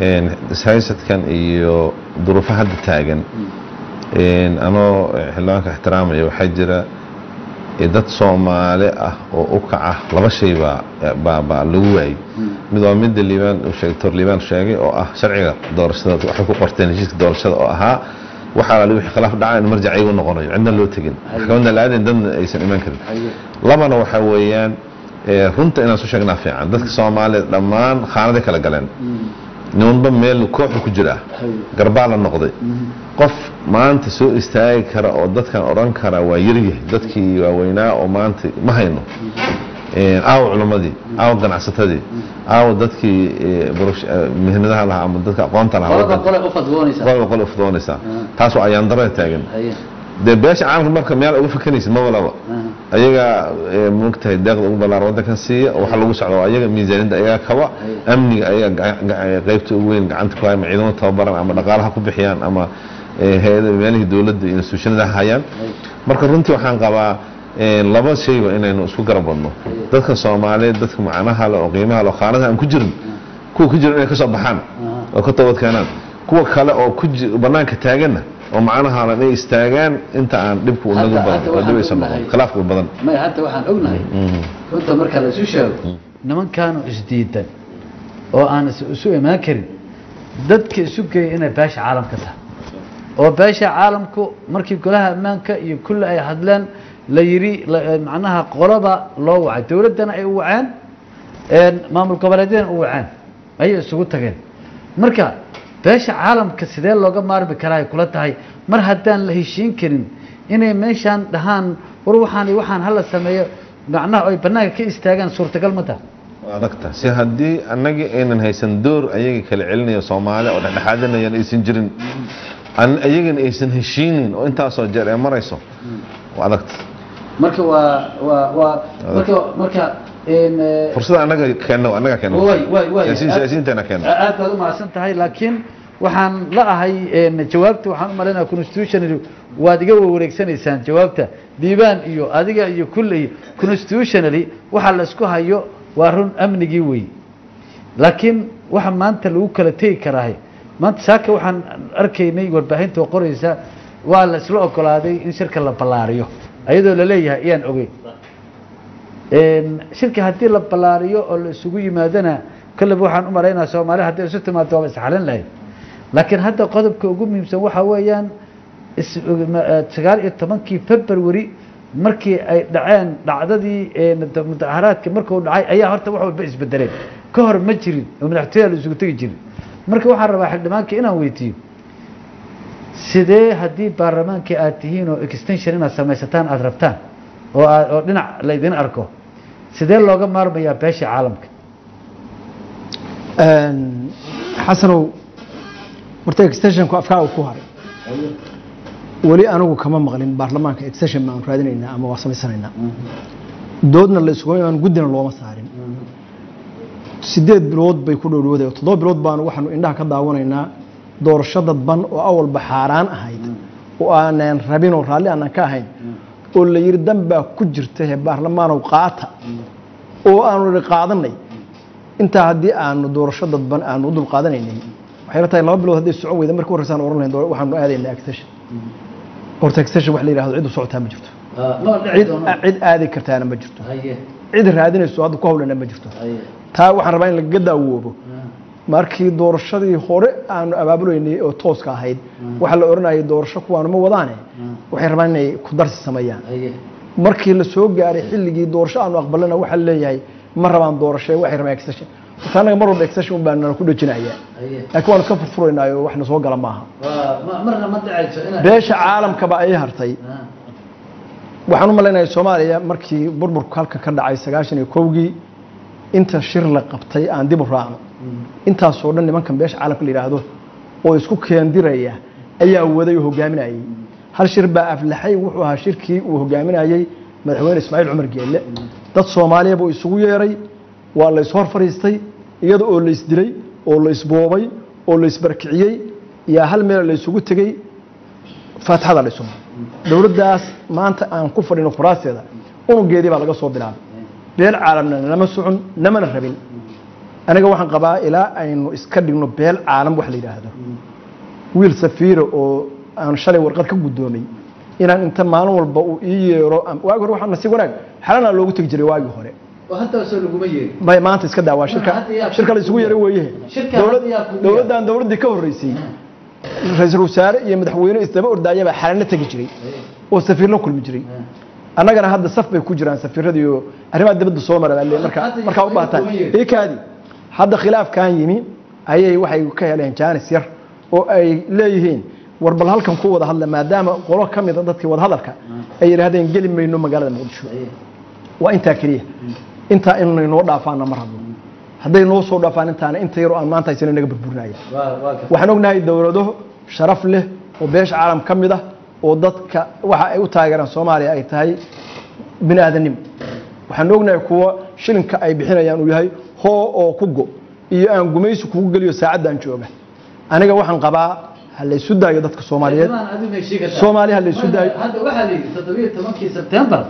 een, ishaysadkan iyo duruufo hadda taagan anoo xildhibaanka ixtiraamaya waxaa jira eh, dad soomaali ah oo u kaca laba shay baa baa lagu waayey mid waa midda liibaan doctor liibaan sheegay oo ah sharciga doorashada waxay ku qorteen heshiiska doorashada oo ahaa waxaa la wixii khilaaf dhacaa in marjac iyagu noqonayo cidna loo tegin. Maxkamadna la aadin dadna aysan iman karin. Labana waxaa weeyaan eh, runta inaan su sheegnaa fiican. Dadka soomaaliya dhammaan khaanaday kala galeen nimanba meel kooxu ku jira. Garbaa la noqday. Qof maanta soo istaagi kara oo dadkan odhan kara waa yaryahay dadkii waaweynaa oo maanta ma hayno. Aawo culammadii aawo ganacsatadii aawo dadkii mihnadaha lahaa ama dadka aqoonta lahaa. Qole u fadwoonaysaa qolba qole u fudoonaysaa taas waa ayaan darada taagan dee beesha caalamka marka meel uga fakanaysid ma walaba. Ayaga mogtahay deeqda ugu ballaar waddankan siiya waxa lagu socdo ayaga miisaaniyadda ayaga kaba amniga ayaga qaybta ugu weyn gacanta ku haya ama ciidamo tababaran ama dhaqaalaha ku bixiyaan ama hay'ada meelihii dowladda iyo institutionada ha hayaan marka runtii waxaan qabaa laba shayba inaynu isku garab wadno. Dadka soomaaliyeed dadka macnaha le oo qiimaha le oo khaanada aan ku jirin kuwa ku jira inay ka soo baxaan oo ka toobad keenaan kuwa kale oo ku bannaanka taaganna oo macnaha le inay istaagaan inta aan dhibku unagu Hadda- badan hadda oo waxaan dhibaysa noqon khilaafku badan. Maya hadda waxaan ognahay. Runta marka la isu sheego nimankaanu isdiidan oo aan is- isu imaan karin dadka isu geeya inay beesha caalamka tahay. Oo beesha caalamku markii golaha ammaanka iyo kulli ay hadleen la yidhi eh, macnaha qoloba loo wacay. Dowladdana ay u waceen een, maamul goboleedyadana u waceen ayay isugu tageen. Marka beesha caalamka sidee looga maarmi karaa ay kula tahay? Mar haddaan la heshiin karin inay meeshaan dhahaan war waxaan iyo waxaan hala sameeyo macnaha ay bannaanka ka istaagaan suurtagal ma taha adagta si haddii annagii aynan haysan door ayaga kala celinaya soomaali oo dhexdhexaadinayaan aysan jirin an ayagana aysan heshiinin oo intaasoo jeer ee marayso waa adagta marka waa waa waa marka marka fursada annaga keenno annaga keenno way way way. Siyaasiyiin- siyaasiyiinteena keenno aad baad u mahadsan tahay laakiin waxaan la ahay jawaabta waxaan u malaynaya constitutional waad iga wareegsanaysaan jawaabta. Diiwaan iyo adiga iyo kulle constitutionally waxa la isku hayo waa run amnigii wey laakiin waxa maanta lagu kala tegi karaahay. Maanta saaka waxaan arkaynay warbaahinta oo qoraysa waa la isla ogolaaday in shirka la ballaariyo ayadoo la leeyahay ayaan ogey Een, shirka haddii la ballaariyo oo la isugu yimaadana kolleyba waxaan u malaynaa soomaali hadday isu timaado waaba isxalin lahayd laakiin hadda qodobka ugu muhiimsan waxa weeyaan sagaal iyo tobankii february markii ay dhaceen dhacdadii mudaharaadka markuu dhacay ayaa horta wax walba isbedeleen ka hor ma jirin oo madaxtooyaha la isugu tegi jirin. Marka waxaan rabaa xildhibaanka inaan weydiiyo. Sidee haddii baarlamaankii aad tihiin oo extension inaad samaysataan aada rabtaan? Oo aad oo dhinac laydin arko sidee looga maarmayaa beesha caalamka? Xasanow horta extensionku afkaa ku haray? Weli anigu kama maqlin baarlamaanka extension baan raadinaynaa ama waa samaysanaynaa doodna la isugu imaan guddina looma saarin. Sideed bilood bay ku dhowdhowday. Oo toddoba bilood baanu waxaanu indhaha ka daawanaynaa doorasho dadban oo awalba xaaraan ahayd. Oo aanan rabin oo raalli aanan ka ahayn oo la yidhi dan baa ku jirta he baarlamaanow qaata. Oo aanu idhi qaadanay. Intaa haddii aanu doorasho dadban aanu u dul qaadanaynay waxay la tahay laba bilood hadday socon weyda marka horreysaan oran lahayn waxaanu aadaynaa extension horta extension wax la yidhahdo cid u socotaa ma jirto. Dhici cid aadi kartaana ma jirto. Cid raadinayso hadda ku hawlana ma jirto. Taa waxaan rabaa in lagaga daawoobo markii doorashadii hore aanu abaabuleynay oo tooska ahayd waxaa la odhanayay doorasho kuwaanu ma wadaane. Waxay rabaan inay ku darsi sameeyaan. Markii la soo gaaray xilligii doorasho aanu aqbalana waxaa leeyahay ma rabaan doorasho waxay rabaan extension. Horta annaga mar walba extension baan ku dhejinayaa haye laakiin waanu iska furfuraynaayo wax na soo gala maaha. Beesha caalamkaba ay hartay. Ah, waxaan u malaynayaa soomaaliya markii burburku halka ka dhacay sagaashan iyo kowgii inta shir la qabtay aan dib u raacno intaasoo dhan nimankan beesha caalamka la yidhaahdo oo isku keendiraya ayaa waday oo hogaaminayay hal shir baa aflaxay wuxuu ahaa shirkii uu hogaaminayey madaxweyne ismaaciil cumar geelle. Dad soomaaliya buu isugu yeeray waa la ishor fadhiistay iyada oo la isdilay oo la isboobay oo la isbarkiciyey yaa hal meel la isugu tegey faatixada la isu dowladdaas maanta aan ku fadhino kuraasteeda unugeedii baa laga soo bilaabay. Beel caalamna nama socon namana rabin aniga waxaan qabaa ilaa aynu iska dhigno beel caalam wax la yidhaahdo. Wiil safiira oo aan shalay warqad ka guddoomay inaan inta maalin walba uu ii yeero waagi hore waxaa nasiib wanaag xalanaa loogu tegi jiray waagii hore. Oo bay maanta iska daawaa shirka shirka la isugu yeeray weeye. dowladdan dowladdii ka horreysay ra'iisul wasaare iyo madaxweyne isdaba ordaayabaa xalano tegi jiray oo safiir la kulmi jiray. Annagana hadda saf bay ku jiraan safiiradii oo arrimaha dibadda soo mara baa le marka Hadda markaa u baataan ikaadi hadda khilaafkan yimi ayay waxay ka heleen jaanis yar oo ay leeyihiin. War bal halkan ku wada hadla maadaama qolo ka mida dadkii wada hadalka ay yidhaahdeen geli mayno magaalada muqdisho. Waa intaa keliya. Intaa inay noo dhaafaana mar hadlo hadday noo soo dhaafaan intaana inta yaroo aan maanta haysana naga burburinaya waxaan ognahay dowlado sharaf leh oo beesha caalam ka mid ah oo dadka waxa ay u taageeraan soomaaliya ay tahay bini aadanimo waxaan ognahay kuwa shilinka ay bixinayaan uu yahay hoo oo ku go iyo aan gumaysi kugu geliyo saacaddan jooga. Aniga waxaan qabaa ha laysu daayo dadka soomaaliyeed. Soomaali ha la isu daayo. hadda waxaa la yidhi toddobiyo tobankii sebtembar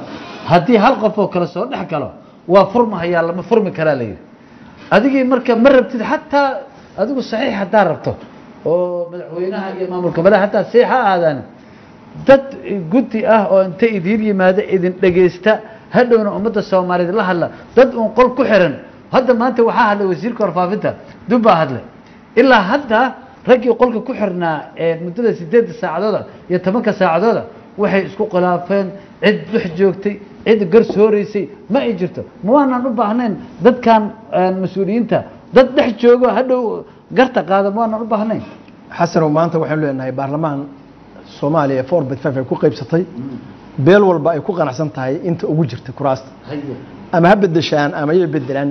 haddii hal qof oo kale soo dhex galo waa furmahayaa lama furmi karaa la yidhi. Adigii marka ma rabtid xataa adigu saxiix haddaa rabto oo madaxweynaha iyo maamulka bale hataa saxiix ha aadaan dad guddi ah oo inta idiin yimaada idin dhegaysta hadhowna ummadda soomaaliyeed la hadla. Dad uun qol ku xiran hadda maanta waxaa hadlay wasiirka warfaafinta dub baa hadlay. Ilaa hadda raggii qolka ku xirnaa ee muddada sideedda saacadooda iyo tobanka saacadooda waxay isku khilaafeen cid dhex joogtay cid garsooraysay ma ay jirto. Ma waanaan u baahnayn dadkan mas'uuliyiinta? Dad dhex joogo hadhow garta qaada ma waanaan u baahnayn? Xasanow maanta waxaynu leenahay baarlamaan soomaaliya four bed five ay ku qaybsatay. Beel walba ay ku qanacsan tahay inta ugu jirta kuraasta ama ha bedeshaan ama yay bedelaan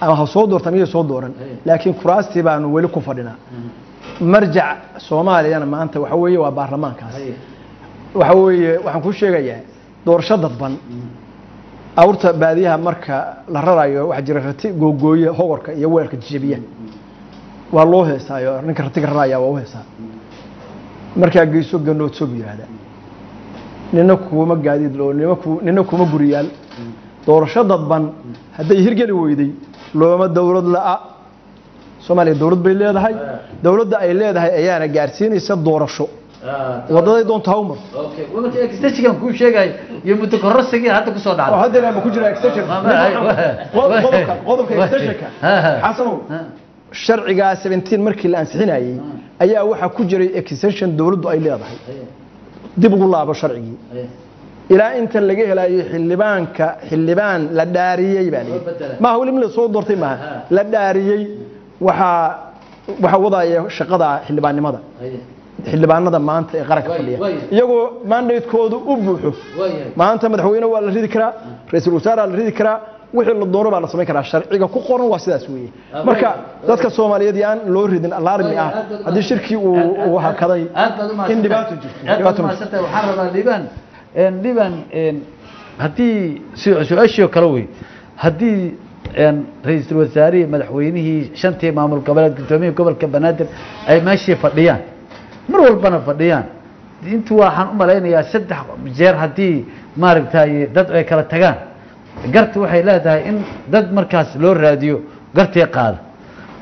ama ha soo doortaan iyay soo dooran. Laakiin kuraastii baanu weli ku fadhinaa. Marjac soomaaliyana maanta waxa weeye waa baarlamaankaas. Waxa weeye waxaan ku sheegayaa doorasho dadban. Awrta baadiyaha marka la rarayo waxaa jira rati googooye hogorka iyo weelka jebiya waa loo heesaayo ninka ratiga raraya waa u heesaa. Markaa geyso ganoodso buu yihahda nina kuuma gaadiid loo nina kuma guriyaal doorasho dadban hadday hirgeli weyday looma dowlad la'a. Soomaaliya dowlad bay leedahay. Dowladda ay leedahay ayaana gaarsiinaysa doorasho. Wadaday doonta ha u marto extensigan kuu sheegay iyo muddo kororsigii hadda ku soo oo dhacday. Haddana ma ku jira extension qodobka qodobka extensionka xasanow sharcigaa 17 markii la ansixinayay ayaa waxaa ku jiray extension dowladdu ay leedahay. Dib ugu laabo sharcigii ilaa intan laga helayo xildhibaanka xildhibaan la dhaariyey baa layidhi maaha weli mid la soo doortay maaha. La dhaariyey waxaa waxaa wadaya shaqada xildhibaannimada. Xildhibaanada maanta ee qaranka fadhiya. iyagoo mandatekoodu u buuxo. Maanta madaxweyne waa la ridi karaa ra'iisul wasaaraa la ridi karaa wixii la doono baa la samayn karaa. Sharciga ku qoran waa sidaas weeye. Marka dadka soomaaliyeed yaan loo ridin alarmi ah haddii shirkii uu hakaday in dhibaato jirto. Dhibaato ma jirto liban haddii su- su'aashii oo kale wey. Haddii ra'iisul wasaarihii madaxweynihii shantii maamul goboleed gudoomiyihii gobolka banaadir ay meeshii fadhiyaan. Mar walbana fadhiyaan. Intu waxaan u malaynayaa saddex jeer haddii maaragtay dad ay kala tagaan. Garti waxay leedahay in dad markaas loo raadiyo gartii qaada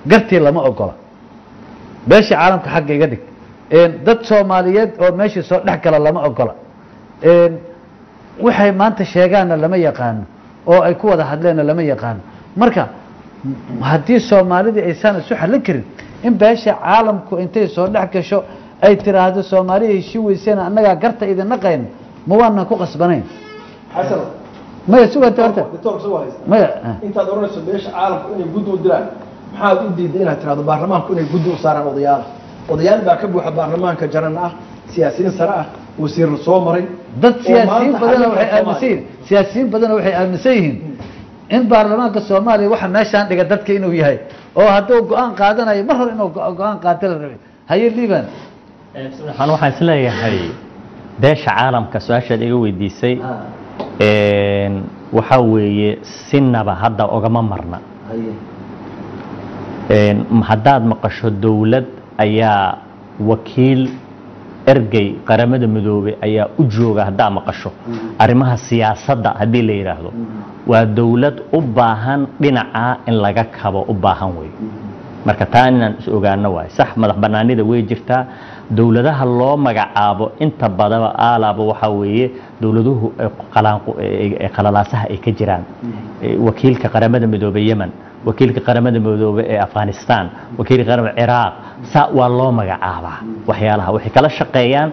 gartii lama ogola. Beesha caalamka xagga iga dhig. Dad soomaaliyeed oo meeshii soo dhex gala lama ogola waxay maanta sheegaanna lama yaqaano oo ay ku wada hadleenna lama yaqaano marka haddii soomaalidii aysan isu xallin karin in beesha caalamku intay soo dhex gasho ay tiraahdo soomaaliya heshii weyseen annagaa garta idin naqayno ma waanan ku qasbanayn? Maya suganta horta maya intaad oranayso beesha caalamku inay guddi u diraan maxaad u diiday inaad tirahdo baarlamaanku inay guddi u saaraan odayaala odayaal baa ka buuxa baarlamaanka jaran ah siyaasiyiin sare ah wasiir la soo maray dad siyaasiyiin badana waxay aaminsan yihiin siyaasiyiin badana waxay aaminsan yihiin in baarlamaanka soomaaliya waxa meeshaan dhiga dadka inuu yahay oo hadduu go'aan qaadanayo mar hore inuu go- go'aan qaata la rabay haye liban waxaan waxaan is leeyahay beesha caalamka su'aashaad iga weydiisay waxaa weeye sinaba hadda ogama marna Een, haddaad maqasho dowlad ayaa wakiil ergey qaramada midoobay ayaa u jooga haddaad maqasho. Arrimaha siyaasadda haddii la yidhaahdo waa dowlad u baahan dhinaca in laga kabo u baahan wey marka taa inaan is ogaano waay. Sax madax banaanida way jirtaa dowladaha loo magacaabo inta badaba aalaaba waxaa weeye dowladuhu qalalaasaha ay ka jiraan. Eh, wakiilka qaramada midoobey yemen wakiilka qaramada midoobey ee afghanistan wakiilka qaramada ciraaq saa waa loo magacaabaa waxyaalaha. Waxay kala shaqeeyaan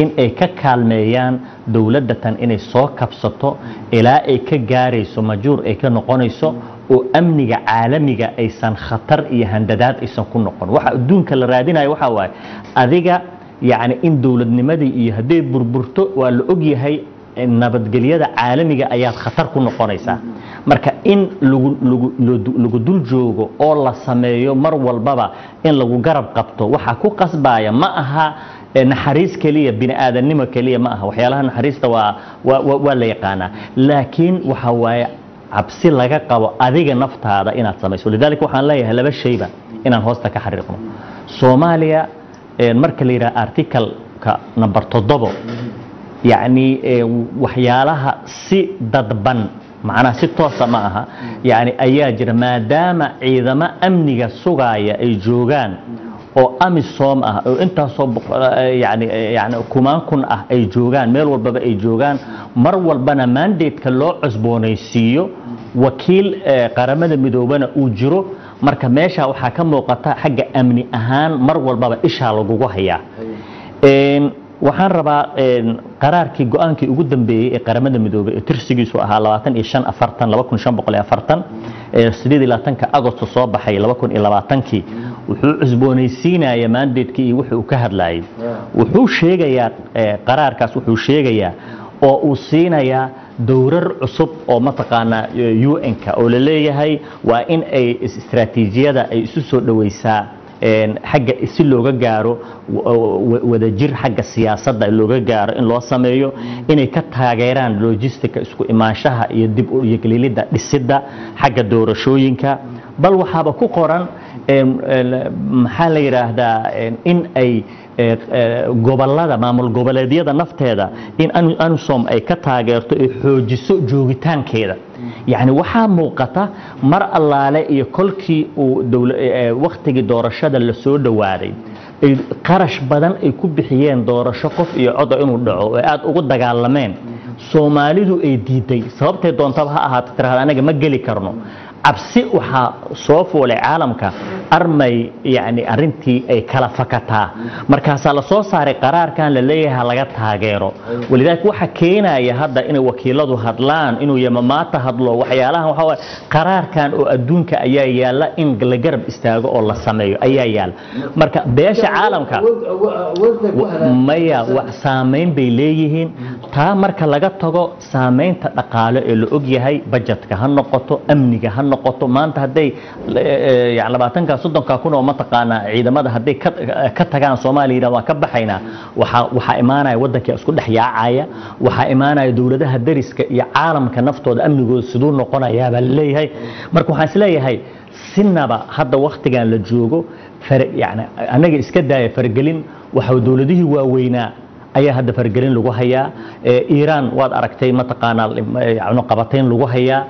in ay ka kaalmeeyaan dowladda tan inay soo kabsato ilaa ay ka gaarayso majuur ay ka noqonayso oo amniga caalamiga aysan khatar iyo handadaad aysan ku noqon. Waxa adduunka la raadinayo waxa waaye adiga yacni in dowladnimadii iyo hadday burburto waa la ogyahay nabadgelyada caalamiga ayaad khatar ku noqonaysaa. Marka in lagu dul joogo oo la sameeyo mar walbaba in lagu garab qabto waxaa ku qasbaya ma aha naxariis keliya bini aadannimo keliya ma aha. Waxyaalaha naxariista waa la yaqaanaa. Laakiin waxa waaye cabsi laga qabo adiga naftaada inaad samayso. Lidaalika waxaan leeyahay laba shayba inaan hoosta ka xariiqno soomaaliya marka la yidhaha articalka number toddobo yacni waxyaalaha si dadban macnaha si toosa ma aha yacni ayaa jira maadaama ciidamo amniga sugaaya ay joogaan oo amisom ah oo intaasoo eh, eh, yacni kumaan kun ah ay joogaan meel walbaba ay joogaan. Mar walbana mandateka loo cusboonaysiiyo wakiil eh, qaramada midoobana uu jiro. Marka meesha waxaa ka muuqata xagga amni ahaan mar walbaba ishaa lagugu hayaa. Waxaan rabaa qaraarkii go'aankii ugu dambeeyey ee qaramada midoobay ee tirsigiisu ahaa labaatan iyo shan afartan laba kun shan boqol iyo afartan ee sideed iyo labaatanka agosto soo baxay laba kun iyo labaatankii wuxuu cusboonaysiinaya mandatekii iyo wuxuu ka hadlayay wuxuu sheegayaa ee, qaraarkaas wuxuu sheegayaa oo uu siinayaa dowrar cusub oo mataqaanaa un-ka oo la leeyahay waa in ay is- istaraatiijiyada ay isu soo dhoweysaa een, xagga si looga gaaro wa- wa- wadajir xagga siyaasadda looga gaaro in loo sameeyo inay ka taageeraan logistica isku imaanshaha iyo dib u yeglilidda dhisidda xagga doorashooyinka. Bal waxaaba ku qoran maxaa la yidhaahdaa in ay ee, ee, gobollada maamul goboleedyada nafteeda in anu- anusom ay ka taageerto ay xoojiso joogitaankeeda. Yacni waxaa muuqata mar allaale iyo kolkii uu ee, wakhtigii doorashada la soo dhowaaday. Ay qarash badan ay ku bixiyeen doorasho qof iyo codo inuu dhaco oo aad ugu dagaalameen. Soomaalidu ay diiday. Sababtay doontaba ha ahaato tirahda anaga ma geli karno cabsi waxaa soo fuulay caalamka armay yani arintii ay kala fakataa. Markaasaa la soo saaray qaraarkan la leeyahay taageero. Walidaalika waxa keenaya hadda inay wakiiladu hadlaan inuu yamamaata hadlo waxyaalahan waxaa qaraarkan oo adduunka ayaa yaalla in la garab istaago oo la sameeyo ayaa yaalla marka beesha caalamka maya wax saamayn bay leeyihiin. Taa marka laga tago saamaynta dhaqaale ee la ogyahay bajetka ha noqoto amniga ha noqoto maanta hadday yani labaatanka soddonka kun oo mataqaanaa ciidamada hadday ka tagaan soomaaliya waan ka baxaynaa waxaa waxaa imaanaya waddankii isku dhex yaacaya waxaa imaanaya dowladaha dariska iyo caalamka naftooda amnigooda siduu noqonayaa baa la leeyahay marka waxaan is leeyahay sinaba hadda waktigan la joogo yani anaga iska daaya faragelin waxa dowladihii waaweynaa ayaa hadda faragelin lagu hayaa. Iiraan waad aragtay mataqaanaa qabatayn lagu hayaa.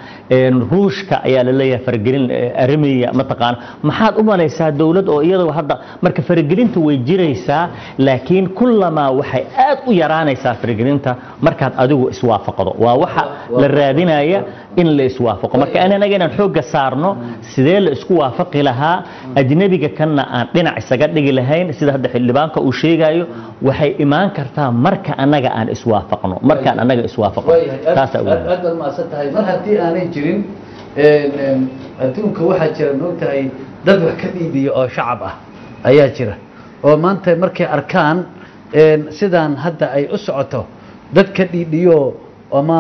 Ruushka ayaa la leeyahay faragelin ee, armenia mataqaana maxaad u malaysaa dowlad oo iyadoo hadda marka faragelinta way jiraysaa laakiin kullamaa waxay aad u yaraanaysaa faragelinta markaad adigu iswaafaqdo. Waa waxa la raadinaya in la iswaafaqo. Marka an anaga inaan xoogga saarno sidee la isku waafaqi lahaa? Ajnebiga kanna aan dhinac isaga dhigi lahayn sida hadda xildhibaanka uu sheegayo waxay imaan kartaa marka annaga aan iswaafaqno markaan annaga iswaafaqno. Taasaa aad baad mahadsan tahay. Mar haddii aanay jirin adduunka waxaa jira moogtahay dad wax ka dhiibiya oo shacab ah. Ayaa jira. Oo maanta markay arkaan sidaan hadda ay u socoto dad ka dhiidhiyo ama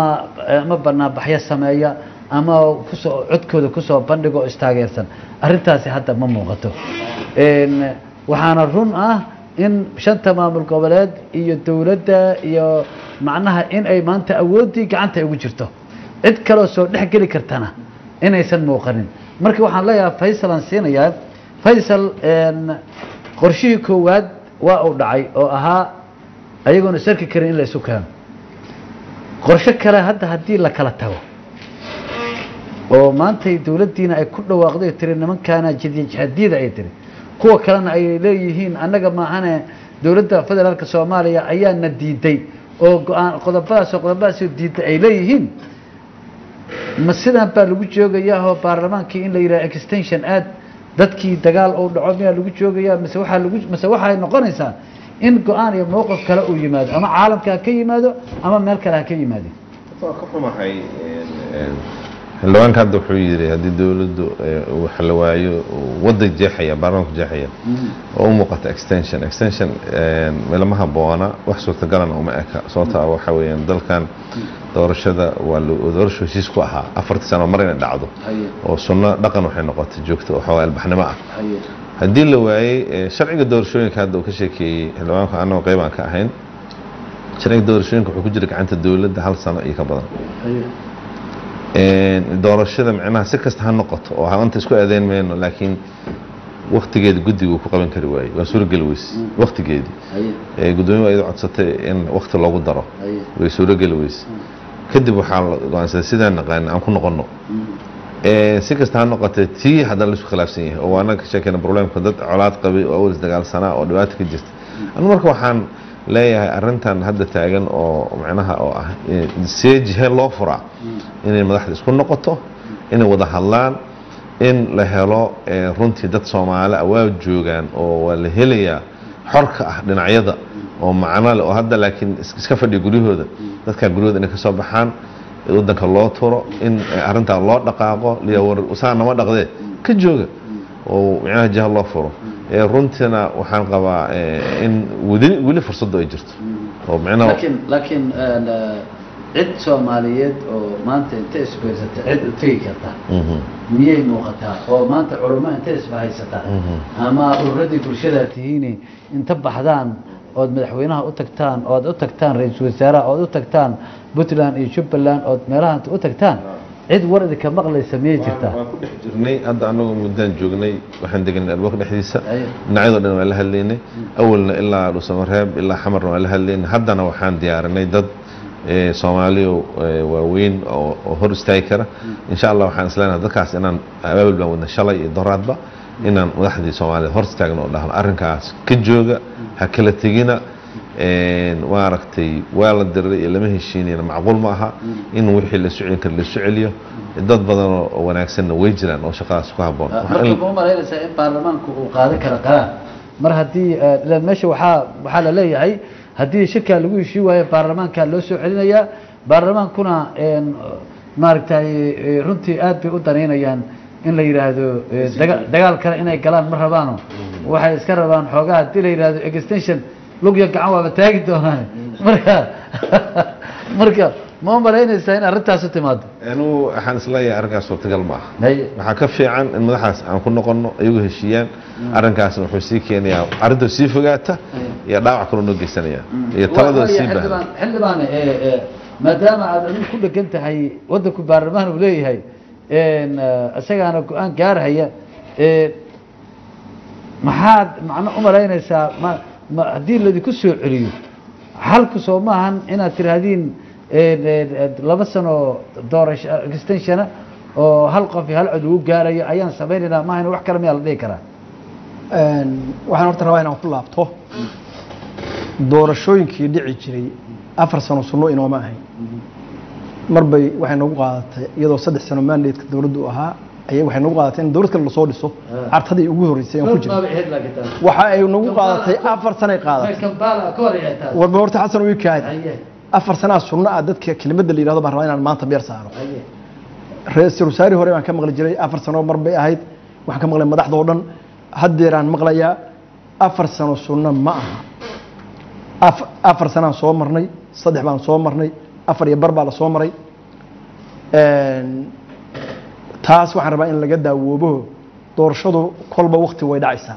ama banaanbaxyo sameeya ama ku soo codkooda ku soo bandhigo istaageersan. Arrintaasi hadda ma muuqato. Waxaana run ah in shanta maamul goboleed iyo dowladda iyo macnaha in ay maanta awooddii gacanta ugu jirto. Cid kaloo soo dhex geli kartana inaysan muuqanin. Marka waxaan leeyahay faysal aan siinayaa faysal qorshihii koowaad waa uu dhacay oo ahaa ayagoona sarki karin in la isu keeno qorshe kale hadda haddii la kala tago. Oo maantay dowladdiina ay ku dhawaaqday tiri nimankaana jihadiyada ay tiri. Kuwa kalena ay leeyihiin annaga maahane dowladda federaalka soomaaliya ayaana diiday. Oo go'aan qodobadaas oo qodobadaasoo diiday ay leeyihiin. Ma sidan baa lagu joogayaa oo baarlamaankii in la yidhaha extension aad dadkii dagaal uu dhaco miyaa lagu joogayaa? Mise waxaa lagu mise waxay noqonaysaa in go'aan iyo mowqif kale uu yimaado ama caalamka ha ka yimaado ama meel kale ha ka yimaado waan ka xumahay xildhibaanka hadda wuxuu yidhi haddii dowladdu eh, wax la waayo wadda jeexaya baarlamaanku jeexaya oo u muuqata extension. Extension meelama habboona wax suurtagalana uma eka. Sababta ah waxa weeyaan dalkan doorashada waa doorasho heshiis ku ahaa. Afartii sano mar inay dhacdo. Oo sunno dhaqan waxay noqotay joogto oo xoogaa albaxnimo ah haddii la waayey eh, sharciga doorashooyinka hadda uu ka sheekeeyey xildhibaanku annagoo qayb aan ka ahayn sharciga doorashooyinka wuxuu ku jira gacanta dowladda hal sano iyo ka badan. Doorashada micnaha si kasta ha noqoto oo hanta isku aadayn mayno laakiin waktigeeda guddiga uu ku qaban kari waayey. Waa suurogeli weyse waktigeedii ee guddoomiye iyadoo codsatay in wakti loogu daro. Way suurogeli weyse. Kadib waxaa la go'aansaday sidaan naqaana aan ku noqono Ee, si kasta ha noqotee tii haddana la isku khilaafsan yahay oo waana ka sheekayna problemka dad colaad qabay oo awalis dagaalsanaa oo dhibaato ka jirta. Anu marka waxaan leeyahay arrintan hadda taagan oo macnaha oo ah see jihe loo furaa inay madaxda isku noqoto inay wada hadlaan in la helo runtii dad soomaali ah waa joogaan oo waa la helayaa xorka ah dhinacyada oo macno leh oo hadda laakiin is- iska fadhiya guryahooda dadkaa guryahooda inay ka baxaan waddanka loo turo in arrintaa loo dhaqaaqo saa nama dhaqdee ka jooga. Oo micnaha jiha loo furo. Ee runtiina waxaan qabaa eh, in weli weli fursaddu ay jirto. Oo micnaha laakiin eh, cid soomaaliyeed oo maanta inta isbahaysata cid u tegi karta. Mhm. miyay muuqataa oo maanta culamo inta isbahaysataa ama ururadii bulshadaa tihiini inta baxdaan ood madaxweynaha u tagtaan ood u tagtaan ra'iisul wasaaraha ood u tagtaan puntland iyo jubbaland ood meelaha inta u tagtaan cid war idinka maqlaysa miyay jirtaa waan ku dhex jirnay hadda anagu muddaan joognay waxaan deganay albaabka dhexdiisa. Dhinacyadoo dhan waan la hadlaynay. Awalna ilaa dhuusamareeb ilaa xamarna waan la hadlaynay. Haddana waxaan diyaarinay dad eh, soomaaliyo eh, waaweyn oo hor istaagi kara. Insha allah waxaan isleenahay dadkaas inaan abaabul baan wadna shalay iyo doraadba inaan madaxdii soomaaliyed hor istaagno oo dhahno arrinkaas ka jooga ha kala tegina maaragtay waa la diray iyo lama heshiinayna macquul ma aha. In wixii la socon kara la soo celiyo dad badan oo wanaagsanna way jiraan oo shaqadaas ku marka in- ma umalaynaysaa in baarlamaanku uu qaadan karo qaraar mar haddii eh, ilaan meesha waxaa waxaa la leeyahay haddii shirkaa lagu heshii waayo baarlamaankaa loo soo celinayaa baarlamaankuna maaragtay eh, runtii aad bay u danaynayaan in la yidhaahdo eh, daga- dagaal kale inay galaan ma rabaano. Waxay iska rabaan xoogaa haddii la yidhaahdo extension lugya gacan waaba taagi doonaan marka marka ma umalaynaysaa in arrintaasu timaado anigu waxaan is leeyahay arrinkaas suurtagal ma aha. Waxaa ka fiican in madaxaas aan ku noqono iyagu heshiiyaan. Arrinkaasna wuxuu sii keenayaa arrinta sii fogaata iyo dhaawac kaloo noo geysanaya iyo taladoo sii baahda xildhibaan maadaama aad adigu ku dhegan tahay waddanku baarlamaan uu leeyahay een, eh, isagaana go'aan gaarhaya maxaad macno u malaynaysaa ma ma haddii laydinku soo celiyo xalku soo maahan inaad tiraahdiin een, een, een, laba sano doorasho extensiona oo hal qof hal cod lagu gaarayo ayaan samaynaynaa maahan wax kale miyaa la dhihi karaa? Waxaan horta rabaa inaan ku laabto. Doorashooyinkii dhici jiray afar sano sunno inooma ahayn mar bay waxay nagu qaadatay iyadoo saddex sano mandatka dowladdu ahaa ayay waxay nagu qaadatay in dowlad kale la soo dhiso cartadii ugu horreysay aan ku jira. waxa ay nagu qaadatay afar sanay qaadatay warba horta xasan uu kaad afar sanaa sunno ah dadka kelimadda la yidhahdo baan rabaa inaan maanta beer saaro. Ra'iisul wasaare hore baan ka maqli jiray. Afar sano mar bay ahayd. Waxaan ka maqlay madaxda oo dhan. Haddeeraan maqlayaa. Afar sano sunno ma aha. Af- afar sanaan soo marnay. Saddex baan soo marnay. Afar iyo bar baa la soo maray taas waxaan rabaa in laga daawoobo doorashadu kolba wakti way dhacaysaa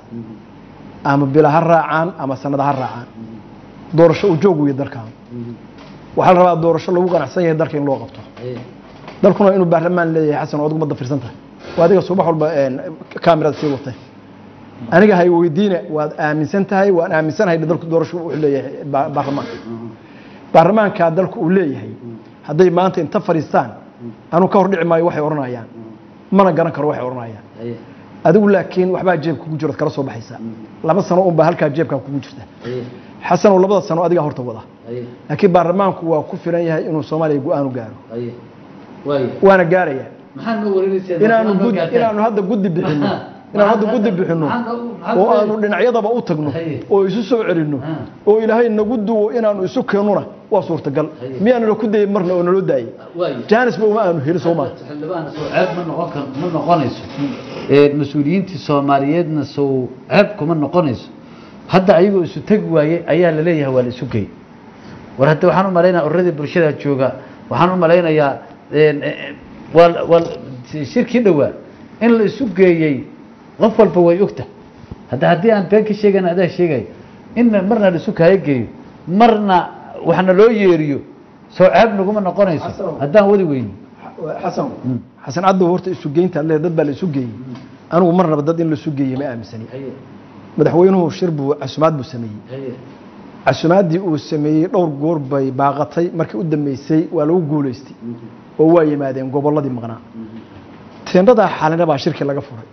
ama bila ha raacaan ama sanada ha raacaan. Doorasho u joog weeye dalkan waxaa la rabaa doorasho lagu qanacsan yahay dalka in loo qabto. Dalkuna inuu baarlamaan leeyahay xasan ood umada fiirsan tahay. Waa adiga subax walba kaamirada sii watay. Aniga hay weydiine waad aaminsan tahay waan aaminsanahay dalku doorasho wuxuu leeyahay ba- baarlamaanka. Baarlamaanka dalku uu leeyahay. Hadday maanta inta fadhiistaan anuu ka hordhici maayo waxay odhanayaan mana garan karo waxay odhanayaan adigu laakiin waxbaa jeebka kugu jiro kala soo baxaysaa laba sano unbaa halkaa jeebkaa kugu jirta. Xasan oo labada sano adigaa horta wada. Laakiin baarlamaanku waa ku filan yahay inuu soomaaliya go'aan u gaaro. Waana gaaraya. Inaanu hadda guddi bixino inaanu hadda guddi bixino oo aanu dhinacyadaba u tagno oo isu soo celinno Ah. oo ilaahay nagu duwo inaanu isu keennuna waa suurtagal. Miyaanuna ku dayay marna oo naloo daayay? Waayo. Jaanisba uma aanu heli soo maa xildhibaan soo ceeb ma noqonayso. Ee mas'uuliyiintii soomaaliyeedna soo ceeb kuma noqonayso. Hadda ayagoo isu tegi waaye ayaa la leeyahay waa la isu gey war hadda waxaan u malaynayaa ururadii bulshada jooga. Waxaan u malaynayaa waa waa shirkii dhowaa. In la isu geeyey qof walba way ogta. Hadda haddii aan been ka sheegana adaa sheegay. In marna la isu kaaga geeyo. Marna waxna loo yeeriyo. Soo ceeb naguma noqonayso. Haddaan wadi weyno xasan. Xasan caddow horta isu geynta le dad baa la isu geeyey. Anigu marnaba dad in la isu geeyey ma aaminsani. Madaxweynuhu shir buu casumaad buu sameeyey. Casumaadii uu sameeyey dhowr goor bay baaqatay. Markii u dambeysay waa lagu guulaystay. Oo waa yimaadeen gobolladii maqnaa. Teendhadaa xalina baa shirkii laga furay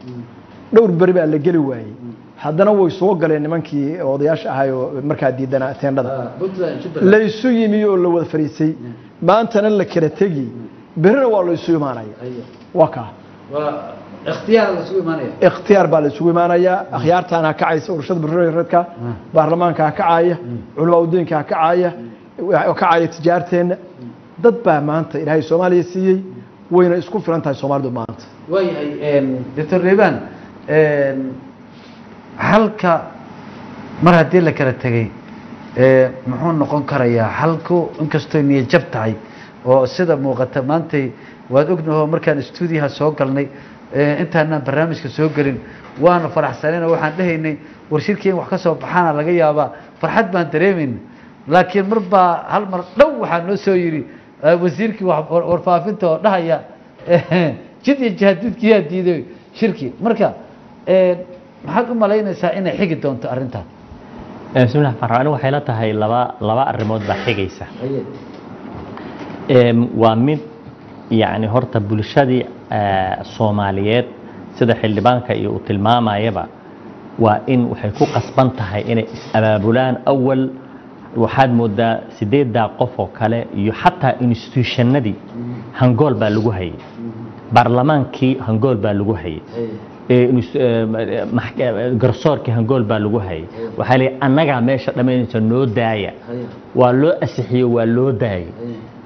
dhowr beri baa la geli waayey. Haddana way soo galeen nimankii odayaasha ahay oo markaa diidanaa teendhada. La isu yimi oo la wada fariisay. Maantana la kala tegi. Berina waa la isu imaanaya. Waa kaa ikhtiyaar baa la isugu imaanayaa akhyaartaana kacaysa urshada burreedka baarlamaanka ha kacaya culamaa udiinka ha kacaya kacaya tijaarteenna dad baa maanta ilaahay soomaaliya siiyey. Wayna isku filan tahay soomaalidu maanta. Waayahay doctor reban halka mar haddii la kala tegey ee, muxuu noqon karayaa halku inkastoo niyad jab tahay oo sida muuqata maantay waad ognaho markaan stuudiyaha soo galnay intaanaan barnaamijka soo gelin waana faraxsanayna waxaan dhehaynay war shirkii in wax ka soo baxaana laga yaabaa farxad baan dareemayna laakiin mar baa hal mar dhow waxaa noo soo yidhi wasiirkii warfaafinta oo dhahaya jid iyo jahadidkiyaa diiday shirkii marka maxaad u malaynaysaa inay xigi doonto arrintan? Bismillah farxaan anigu waxay la tahay laba laba arrimood baa xigaysa. Waa mid yacni horta bulshadii soomaaliyeed sida xildhibaanka iyo uu tilmaamayaba waa in waxay ku qasban tahay inay is-abaabulaan awal waxaad moodaa sideeddaa qof oo kale iyo xataa institutionadii hangool baa lagu hayay. Baarlamaankii hangool baa lagu hayay garsoorkii hangool baa lagu hayay. Waxaa leeyahay annagaa meesha dhammaynaysa noo daaya. Waa loo asixiyo waa loo daayay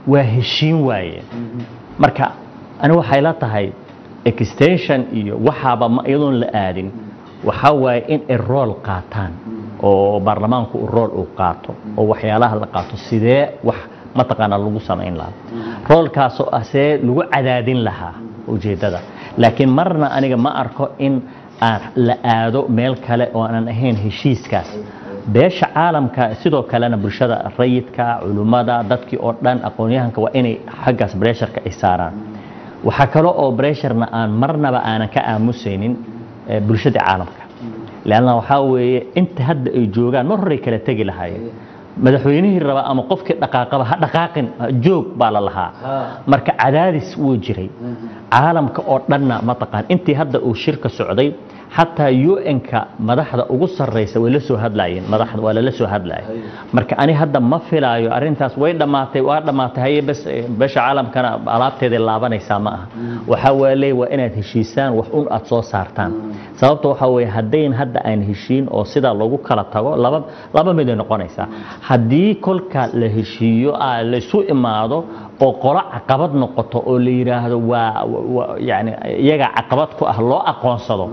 waa heshiin waaye. Marka ani waxay la tahay extension iyo waxaaba ma iyadoon la aadin. Waxaa waaye in ay rool qaataan oo baarlamaanku uu rool uu qaato oo waxyaalaha la qaato sidee wax mataqaanaa lagu samayn lahaa. Roolkaasoo ah see lagu cadaadin lahaa ujeeddada laakiin marna aniga ma arko in aan la aado meel kale oo aanan ahayn heshiiskaas. Beesha caalamka sidoo kalena bulshada rayidka culummada dadkii oo dhan aqoon-yahanka waa inay xaggaas bresharka ay saaraan. Waxaa kale oo bresharna aan marnaba aanan ka aamusaynin eh, bulshada caalamka. Leanna waxaa weeye inta hadda ay joogaan mar horey kala tegi lahaayeen madaxweynihii raba ama qofkii dhaqaaqaba ha dhaqaaqin joog baa la lahaa. Marka cadaadis wuu jiray. Caalamka oo dhanna mataqaan intii hadda uu shirka socday xataa un-ka madaxda ugu sarreysa way la soo hadlaayeen madaxda waa lala soo hadlaaya marka ani hadda ma filaayo arrintaas way dhammaatay waa dhammaatay. Haye bes beesha caalamkana alaabteeday laabanaysaa ma aha. Waxaa waa leey waa inaad heshiisaan wax un aad soo saartaan. Sababta waxaa weeye haddayn hadda aan heshiin oo sidaa lagu kala tago laba laba miday noqonaysaa. Haddii kolka la heshiiyo aa laysu imaado oo qolo caqabad noqoto oo la yidhaahdo waa yani iyaga caqabad ku ah loo aqoonsado.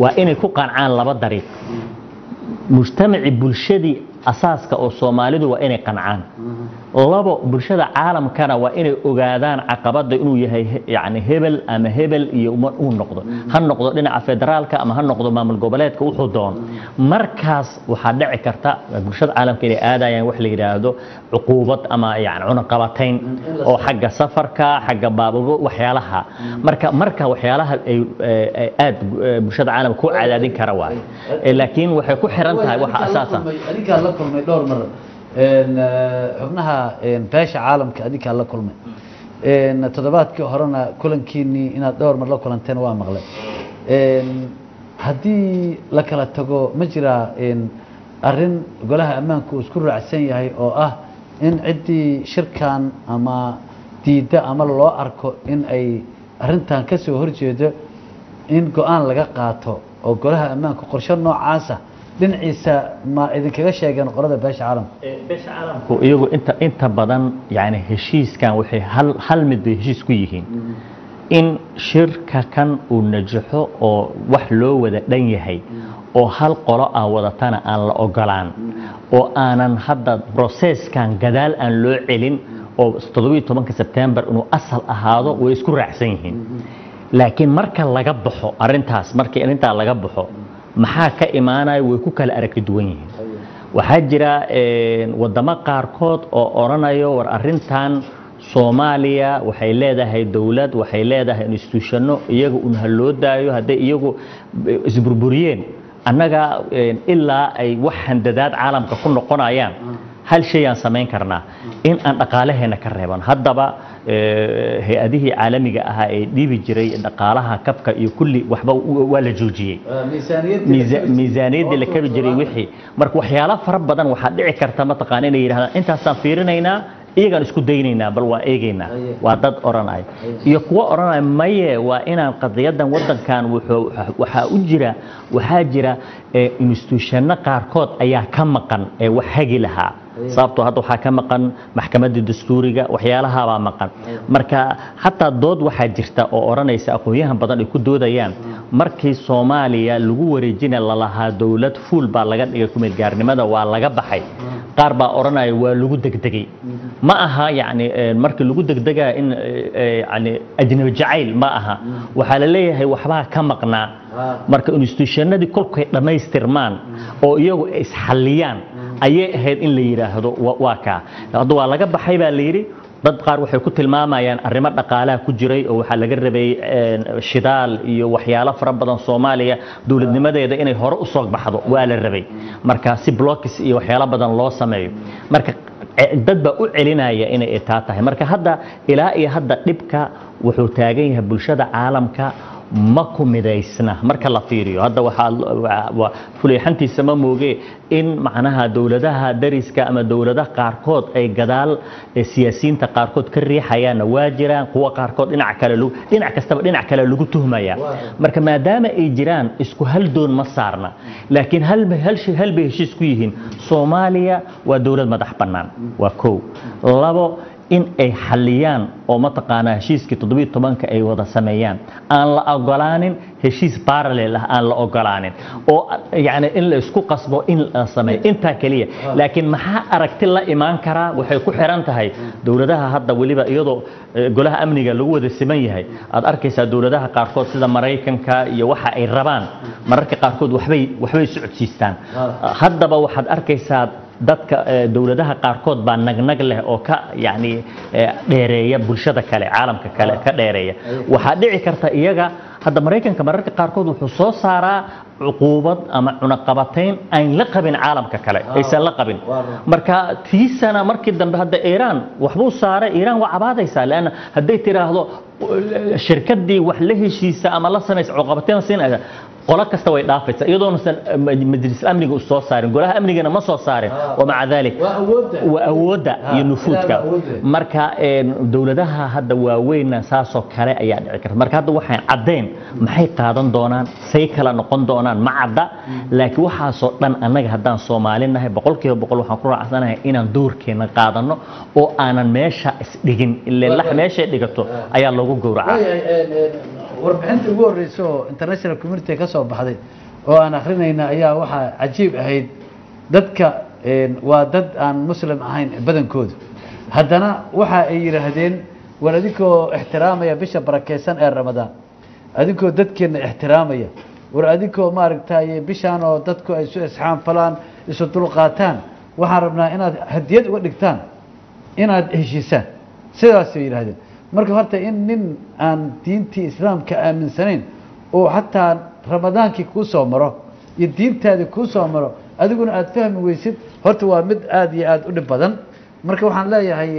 Waa inay ku qancaan laba dariiq. Mujtamaci bulshadii asaaska oo soomaalidu waa inay qancaan labo bulshada caalamkana waa inay ogaadaan caqabada inuu yahay yani hebel ama hebel iyo uu noqdo ha noqdo dhinaca federaalka ama ha noqdo maamul goboleedka wuxuu doono markaas waxaa dhici karta bulshada caalamka inay aadayaan wax la yidhaahdo cuquubad ama yani cunaqabatayn oo xagga safarka xagga baabugo waxyaalaha marka marka waxyaalaha ay aad eh, bulshada caalamka ku cadaadin kara waaye Eh, laakiin waxay ku xiran tahay waxa asaasa eh, xubnaha beesha caalamka adinkaa la kulmay. Toddobaadkii horena kulankiinii inaad dhowr mar la kulanteen waa maqlay. Haddii la kala tago ma jiraa arrin golaha ammaanka uu isku raacsan yahay oo ah in ciddii shirkan ama diidda ama loo arko in ay arrintan ka soo horjeedo in go'aan laga qaato oo golaha ammaanka qorshe noocaasa dhinaciisa ma idinkaga sheegeen qolada beesha caalamka beesha caalamku iyagu inta inta badan yani heshiiskan waxay hal hal mid bay heshiis ku yihiin. In shirka kan uu najaxo oo wax loo wada dhan yahay oo hal qolo aan wadatana aan la ogolaan oo aanan hadda broseskan gadaal aan loo celin oo toddobiyo tobanka sebtembar inuu asal ahaado way isku raacsan yihiin. Laakiin marka laga baxo arintaas markii arintaa laga baxo maxaa ka imaanaya? Way ku kala aragti duwan yihiin. Waxaa jira wadamo qaarkood oo odhanayo war arintan soomaaliya waxay leedahay dowlad waxay leedahay instituushano iyaga un ha loo daayo hadday iyagu isburburiyeen annaga ilaa ay wax handadaad caalamka ku noqonayaan hal shay aan samayn karnaa. In aan dhaqaalaheena ka reeban. Haddaba hay'adihii caalamiga ahaa ee dhiibi jiray dhaqaalaha kabka iyo kulli waxba waa la joojiyey. Miisaaniyaddii la kabi jiray wixii. Marka waxyaalo fara badan waxaa dhici karta mataqaana inay yidhahdaan intaasaan fiirinaynaa iyagaan isku daynaynaa bal waa eegaynaa. Waa dad odhanaya iyo kuwa odhanaya maye waa inaan qadiyadan wadankan waxaa u jira waxaa jira instituushano qaarkood ayaa ka maqan ee wax hagi lahaa sababtoo hadda waxaa ka maqan maxkamadda dastuuriga waxyaalahabaa maqan. Marka hataa dood waxaa jirta oo odhanaysa aqoon-yahan badan ay ku doodayaan markii soomaaliya lagu wareejina lalahaa dowlad fuul baa laga dhigay kumid gaarnimada waa laga baxay. Qaar baa odhanaya waa lagu degdegay. Ma aha yani markii lagu degdegaa in yani ajnabi jacayl ma aha. Waxaa la leeyahay waxbaa ka maqnaa. Marka instituushannadii kolkay dhammaystirmaan oo iyagu isxalliyaan ayay ahayd in la yidhaahdo waa kaa hadda waa laga baxay baa la yidhi dad qaar waxay ku tilmaamayaan arrimo dhaqaalaha ku jiray oo waxaa laga rabay shidaal iyo waxyaalo fara badan soomaaliya dowladnimadeeda inay hore u baxdo waa la rabay. Marka si blokis iyo waxyaalo badan loo sameeyo. Marka dad baa u celinaya inay taa tahay. Marka hadda ilaa iyo hadda dhibka wuxuu taagan yahay bulshada caalamka ma ku midaysna? Marka la fiiriyo hadda waxaa fuleexantiisa ma mooge in macnaha dowladaha dariska ama dowladaha qaarkood ay gadaal siyaasiyiinta qaarkood ka riixayaanna waa jiraan kuwa qaarkood dhinac kale dhinac kastaba dhinac kale lagu tuhmaya marka maadaama ay jiraan isku hal doon ma saarna. Laakiin hal bay heshiis ku yihiin soomaaliya waa dowlad madax bannaan. Waa kow. Labo in ay xalliyaan oo mataqaanaa heshiiskii toddobiyo tobanka ay wada sameeyaan. Aan la ogolaanin heshiis parallel ah aan la ogolaanin. Oo yani in la isku qasbo in la sameeyo intaa keliya. Laakiin maxaa aragti la imaan karaa? Waxay ku xiran tahay dowladaha hadda weliba iyadoo golaha amniga lagu wada siman yahay. Aad arkaysaa dowladaha qaarkood sida maraykanka iyo waxa ay rabaan. Mararka qaarkood waxbay waxbay socodsiistaan. Haddaba waxaad arkaysaa dadka dowladaha qaarkood baa nagnag leh oo ka yani dheereeya bulshada kale caalamka kale ka dheereeya waxaa dhici karta iyaga hadda maraykanka mararka qaarkood wuxuu soo saaraa cuquubad ama cunaqabatayn aan la qabin caalamka kale aysan la qabin marka tiisana markii dambe hadda iiraan waxbuu saaray iiraan waa cabaadaysaa leanna hadday tiraahdo shirkadii wax la heshiisa ama la samaysa cuqabatayn siinaysa qolo kasta way dhaafaysa iyadoonasan majlis amniga soo saarin golaha amnigana ma soo saarin. Wamaca dalik waa awoodda iyo nufuudka. marka dowladaha hadda waaweyna saasoo kale ayaa dhici karta. Marka hadda waxaan caddayn maxay qaadan doonaan say kala noqon doonaan ma cadda. Laakiin waxaasoo dhan annaga haddaan soomaali nahay boqolkiiba boqol waxaan ku raacsanahay inaan doorkeena qaadano oo aanan meesha isdhigin ile lax meeshay dhigato ayaa lagu gowracaa warbixintii ugu horreysa oo international community ka soo baxday oo aan akrinayna ayaa waxaa cajiib ahayd. Dadka waa dad aan muslim ahayn badankoodu. Haddana waxa ay yidhaahdeen war adinkoo ixtiraamaya bisha barakeysan ee ramadaan adinkoo dadkeenna ixtiraamaya. War adinkoo maaragtay bishaan oo dadku ay isu isxaanfalaan isu dulqaataan waxaan rabnaa inaad hadiyad uga dhigtaan inaad heshiisaan. Sidaasay yidhahdeen marka horta in nin aan diintii islaamka aaminsanayn oo xataa ramadaankii kuu soo maro iyo diintaadii kuu soo maro adiguna aada fahmi weysid horta waa mid aada iyo aada u dhib badan. Marka waxaan leeyahay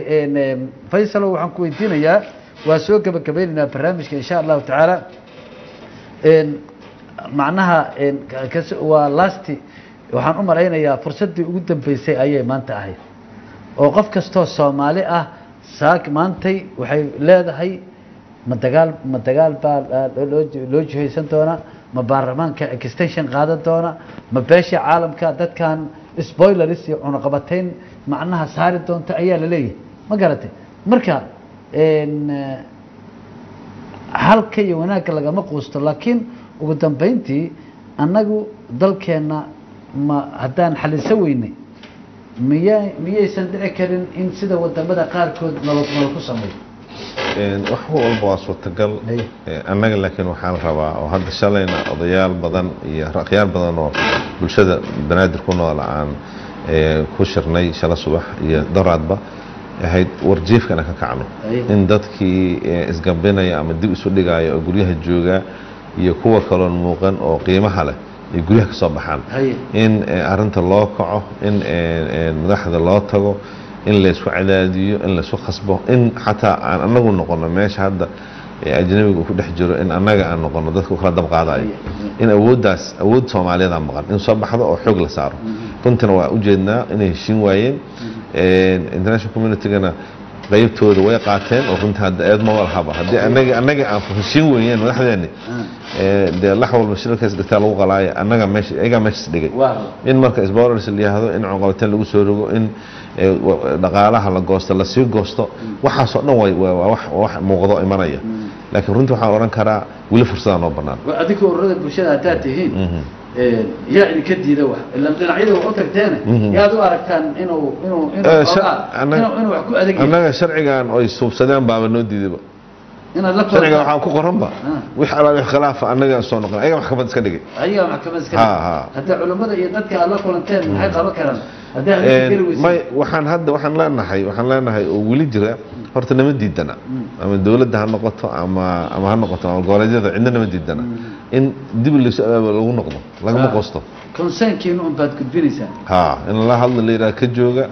faysalo waxaan ku weydiinayaa waa soo gebagabaynaynaa barnaamijka insha allahu tacaala. Macnaha waa lasti waxaan u malaynayaa fursaddii ugu dambeysay ayay maanta ahayd. Oo qof kastoo soomaali ah saak maantay waxay leedahay ma dagaal ma dagaal baa loo loo jihaysan doonaa ma baarlamaanka extension qaadan doona ma beesha caalamka dadkan spoilers iyo cunaqabatayn macnaha saari doonta ayaa la leeyahay. Ma garatay? Marka eh, halka iyo wanaagga lagama quusto laakiin ugu dambeyntii annagu dalkeenna ma haddaan xaliso weynay miya miyaysan dhici karin in sida waddamada qaarkood nolol ku sameeyo wax walba waa suurtagal. Annaga laakiin waxaan rabaa oo hadda shalayna odayaal badan iyo akhyaar badan oo bulshada banaadir ku nool aan ku shirnay shala subax iyo daraadba ahayd warjiifkana ka kacno. In dadkii isgambinaya ama dib isu dhigaya oo guryaha jooga iyo kuwa kaloon muuqan oo qiimaha leh ay guryaha ka soo baxaan. In ee, arrinta loo kaco in ee, ee, madaxda loo tago in laysku cadaadiyo in laysku khasbo in xataa aan anagu noqono meesha hadda ajnabiga uu ku dhex jiro in annaga aan noqono dadka kala dab qaadayo. In awooddaas awood soomaaliyadaa maqan in soo baxdo oo xoog la saaro. Runtina waa ujeednaa inay heshiin waayeen. Een, international communitygana qaybtooda way qaateen oo runtii hadda eed ma walhaba haddii annaga annaga aan heshiin weeyeen madaxdeeni ee, dee lax walba shirarkaas dhigtaa lagu qalaaya annaga meesha iyagaa meeshas dhigay. In marka sborers la yihahdo in cunqabateen lagu soo rogo in dhaqaalaha la goosto la sii goosto waxaasoo dhan waa wax muuqdo imanaya. Laakiin runtii waxaan odhan karaa weli fursadaa noo bannaan. Adinka ururada bulshada haddaad tihiin. Een, yaa idinka diida wax. Ila dhinacyada wax u tagteene yaad u aragtaan inuu inuu inuu Eh, wax ku yahay annaga sharcigan oy suubsadeen baaba noo diidayba sharciga waxaan ku qoranba. Ah. wix alaal wix khilaafa annaga soo noqon. Ayaga maxkamad iska dhigay. Ayaga maxkamad iska Ha, ha. haddii culimmada iyo dadka aad la kulanteen maxay qaban karaan may waxaan hadda waxaan leenahay waxaan leenahay oo weli jira horta nama diidana ama dowladda ha noqoto ama ama ha noqoto ama goboleedyada cidna nama diidana in dib laysu abaaba lagu noqdo lagama Ah. qosto concernkiina un baad gudbinaysaan. Ha in la hadla la yidhaha ka jooga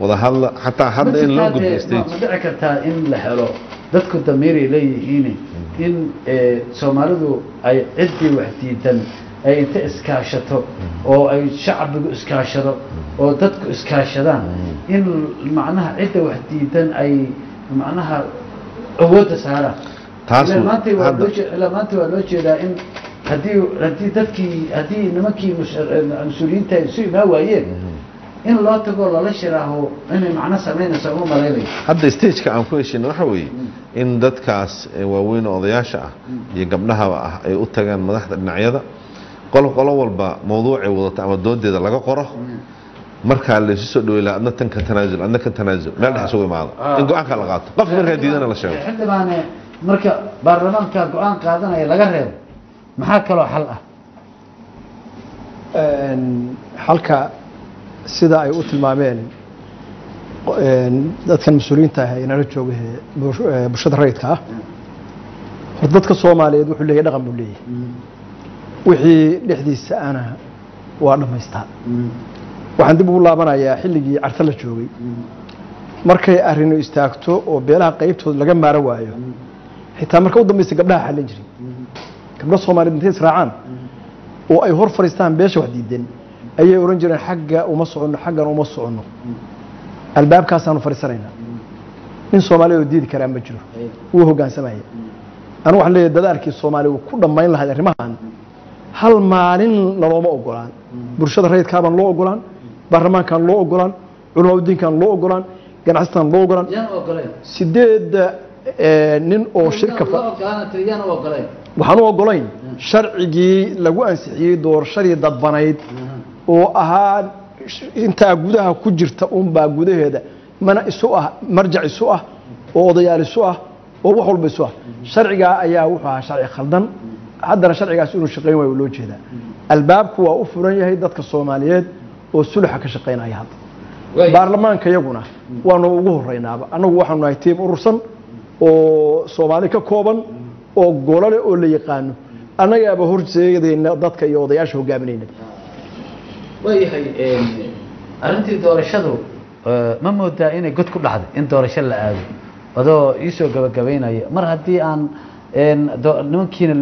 wada hadla xataa hadda in loo gudbiyo ma stage. ma dhici kartaa in la helo. Dadku damiiray leeyihiin in eh, soomaalidu ay ciddii wax diidan ay inta iskaashato oo ay shacbigu iskaashado oo dadku iskaashadaan. In macnaha cidda wax diidan ay macnaha awoodda saaraan. Ilaa maanta waa loo jeedaa in haddii haddii dadkii haddii nimankii mus- eh, mas'uuliyiinta ay isu imaan waayeen in loo tago lala shiraaho inay macno samaynayso uma malaynayo hadda stageka aan ku heshino waxa weeye in dadkaas waaweyn odayaasha ah iyo gabdhahaba ah ay u tagaan madaxda dhinacyada qolo qolo walba mawduucay wadata ama doodeeda laga qoro markaa laysu soo dhawey lahaa adna tan ka tanaasul adna ka tanaasul meel dhex isugu imaado. In go'aanka la qaato. Qofka markaa diidana la sheego. Xildhibaane marka baarlamaanka go'aan qaadanaya laga reebo maxaa kaloo xal ah? Een, halka sida ay u tilmaameen een, dadkan mas'uuliyiinta ah ee nala jooga bulshada rayidka ah horta dadka soomaaliyeed wuxuu leeyahay dhaqan buu leeyahay wixii dhexdiisa ana waa dhammaystaa. Waxaan dib ugu laabanayaa xilligii carta la joogay. Markay arrinu istaagto oo beelaha qaybtooda laga maaro waayo xitaa marka u dambaysa gabdhaha xallin jiray. Gabdho soomaaliyeed intay israacaan oo ay hor fadhiistaan beesha wax diideen ayay ohan jireen xagga uma soconno xaggan uma soconno. Albaabkaasaanu fadhiisanaynaa. Nin soomaaliya oo diidi karaa ma jiro. Wuu hoggaansamaya anigu waxaan leeyahay dadaalkii soomaaliya uu ku dhammayn lahayd arrimahan hal maalin nalooma ogolaan. Bulshada rayidkaabaan loo ogolaan baarlamaankaan loo ogolaan culamaa diinkaan loo ogolaan ganacsataan loo ogolaan. Sideedda eh, nin oo shirka waxaan u ogolayn sharcigii lagu ansixiyey doorashadii dadbanayd oo ahaa intaa gudaha ku jirta unbaa gudaheeda mana isu ah marjac isu ah oo odayaal isu ah oo wax walba isu ah. Sharcigaa ayaa wuxuu ahaa sharci khaldan haddana sharcigaas inuu shaqayn waayo loo jeedaa. Albaabku waa u furan yahay dadka soomaaliyeed oo suluxa ka shaqaynaya hadda. Baarlamaanka iyaguna waanu ugu horeynaaba annagu waxaanu nahay tiim urursan oo soomaali ka kooban oo golole oo la yaqaano. Annagaaba horseedayna dadka iyo odayaasha hogaaminayna waayahay arrintii doorashadu eh, ma moodaa inay god ku dhacday in doorasho la aado? Adoo iisoo gabagabaynaya mar haddii aan nimankiina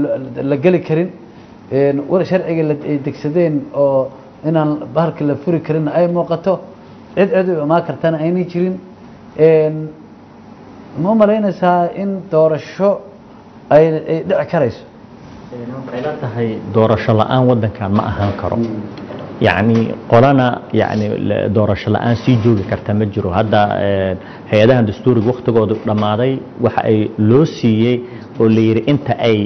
la- geli karin. War sharciga ay degsadeen oo inaan bahalka la furi karin ay muuqato. Cid cid u imaan kartana aynay jirin. Ma malaynaysaa in doorasho ay ay dhici karayso? Waxay la tahay doorasho la'aan wadankan ma ahaan karo yacni qolana yani doorasho la'aan sii joogi karta ma jiro hadda hay'adahan dastuuriga waktigoodu dhammaaday waxa ay loo siiyey oo la yidhi inta ay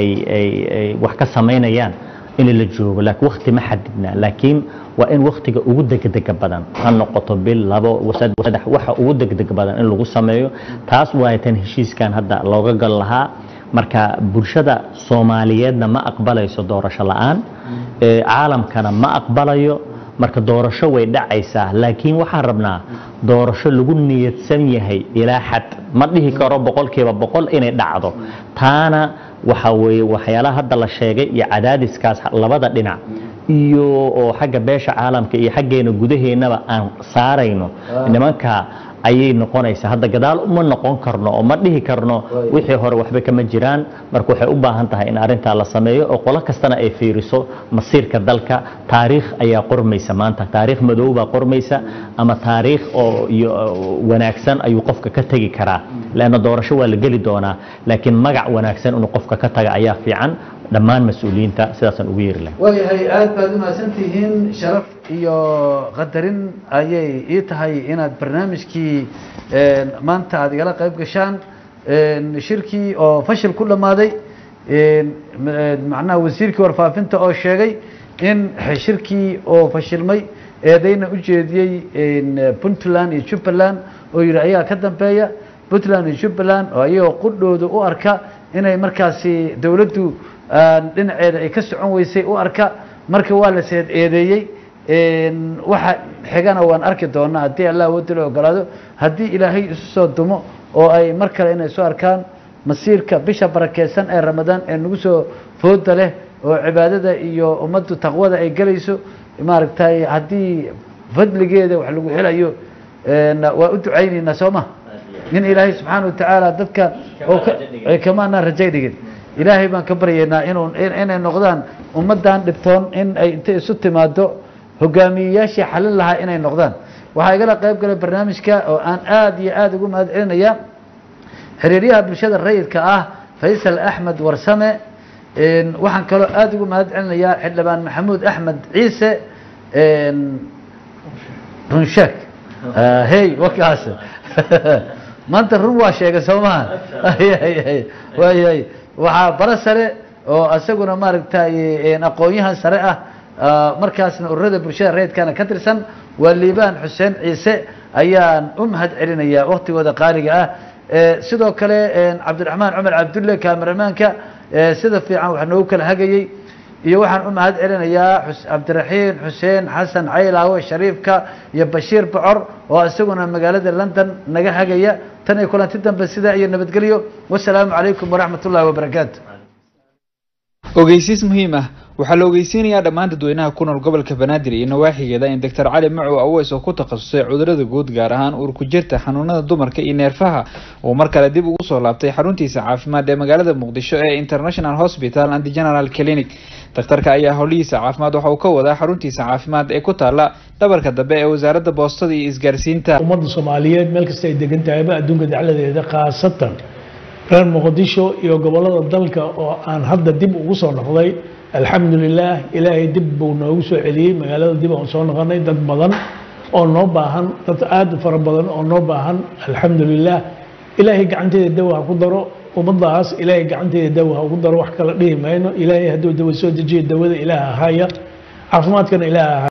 ay wax ka samaynayaan in la joogo laakiin wakti ma xadidna laakiin waa in waktiga ugu degdega badan ha noqoto bil labo sad- saddex waxa ugu degdeg badan in lagu sameeyo taas waa tan heshiiskan hadda looga gal lahaa marka bulshada soomaaliyeedna ma aqbalayso doorasho la'aan caalamkana ma aqbalayo. Marka doorasho way dhacaysaa laakiin waxaan rabnaa doorasho lagu niyadsan yahay ilaa xad. Ma dhihi karo boqolkiiba boqol inay dhacdo. Taana waxa weeye waxyaalaha hadda la sheegay iyo cadaadiskaas labada dhinac iyo oo xagga beesha caalamka iyo xaggeena gudaheennaba aan saarayno. Nimanka ayay noqonaysaa. Hadda gadaal uma noqon karno oo ma dhihi karno wixii hore waxba kama jiraan. Marka waxay u baahan tahay in arrintaa la sameeyo oo qolo kastana ay fiiriso masiirka dalka. Taariikh ayaa qormaysa maanta. Taariikh madow baa qormaysa ama taariikh oo wanaagsan ayuu qofka ka tegi karaa. Leanna doorasho waa la geli doonaa laakiin magac wanaagsan inuu qofka ka taga ayaa fiican dhammaan mas'uuliyiinta sidaasaan ugu yeeri lahay waayahay aad baad umahadsan tihiin sharaf iyo qadarin ayay ii tahay inaad barnaamijkii maanta aad igala qayb gashaan shirkii oo fashil ku dhammaaday macnaha wasiirkii warfaafinta oo sheegay in shirkii oo fashilmay eedayna u jeediyey puntland iyo jubbaland oo yidhi ayaa ka dambeeya. Puntland iyo jubbaland oo ayagoo qudhooda u arka inay markaasi dowladdu aan dhinaceeda ay ka socon weysay u arka marka waa la seed eedeeyey waxa xigana waan arki doonaa haddii allah wadi la ogolaado. Haddii ilaahay isu soo dumo oo ay mar kale inay soo arkaan masiirka bisha barakeysan ee ramadaan ee nagu soo fooda leh oo cibaadada iyo ummaddu taqwada ay gelayso maaragtay haddii fadligeeda wax lagu helayo waa u ducaynaynaa soo ma in ilaahay subxaana watacaala dadka oo ka ay kamaanaan rajay dhigin ilaahay baan ka baryaynaa inuu in- inay noqdaan ummaddan dhibtoon in ay inta isu timaado hogaamiyeyaashii xalin lahaa inay noqdaan. Waxaa igala qayb galay barnaamijka oo aan aad iyo aad ugu mahad celinaya xiriiryaha bulshada rayidka ah faysal axmed warsame waxaan kaloo aad ugu mahad celinayaa xildhibaan maxamuud axmed ciise runsheek. Ah, hey wakaas. Maanta run waa sheegay soo maha waayay waxaa bara sare oo isaguna maaragtay aqoon-yahan sare ah ah, markaasna ururada bulshada rayidkana ka tirsan waa liibaan xuseen ciise ayaan u mahad celinayaa waktigooda qaaliga ah. Eh, sidoo kale cabdiraxmaan cumar cabdulle kameramaanka eh, sida fiican wax noogu kala hagayey iyo waxaan u mahad celinayaa cabdiraxiin xuseen xasan caylaawe shariifka iyo bashiir bocor oo isaguna magaalada london naga hagaya. Tan iyo kulanti dambe sidaa iyo nabadgelyo. Wasalaamu calaykum waraxmat ullahi wabarakaatu ogeysiis muhiim ah. Waxaa la ogeysiinayaa dhammaan dadweynaha ku nool gobolka banaadir iyo nawaaxigeeda in doctor cali macow aweys oo ku takhasusay cudurrada guud gaar ahaan uurku jirta xanuunada dumarka iyo neerfaha. Uu mar kale dib ugu soo laabtay xaruntiisa caafimaad ee magaalada muqdisho ee international hospital and general clinic. Daktarka ayaa howlihiisa caafimaad waxa uu ka wadaa xaruntiisa caafimaad ee ku taala dhabarka dambe ee wasaaradda boostada iyo isgaarsiinta. Ummadda soomaaliyeed meel kasta ay degan tahayba adduunka dacladeeda khaasatan reer muqdisho iyo gobollada dalka oo aan hadda dib ugu soo noqday alxamdulilah ilaahay dib buu noogu soo celiyey magaalada dib aan soo noqonay dad badan oo noo baahan dad aad u fara badan oo noo baahan alxamdulilah ilaahay gacanteeda dawa ha ku daro ummadaas ilaahay gacanteeda dawa ha ugu daro wax kala dhihi mayno. Ilaahay hadduu dawa soo dejiyo dawada ilaah haya caafimaadkana ilaah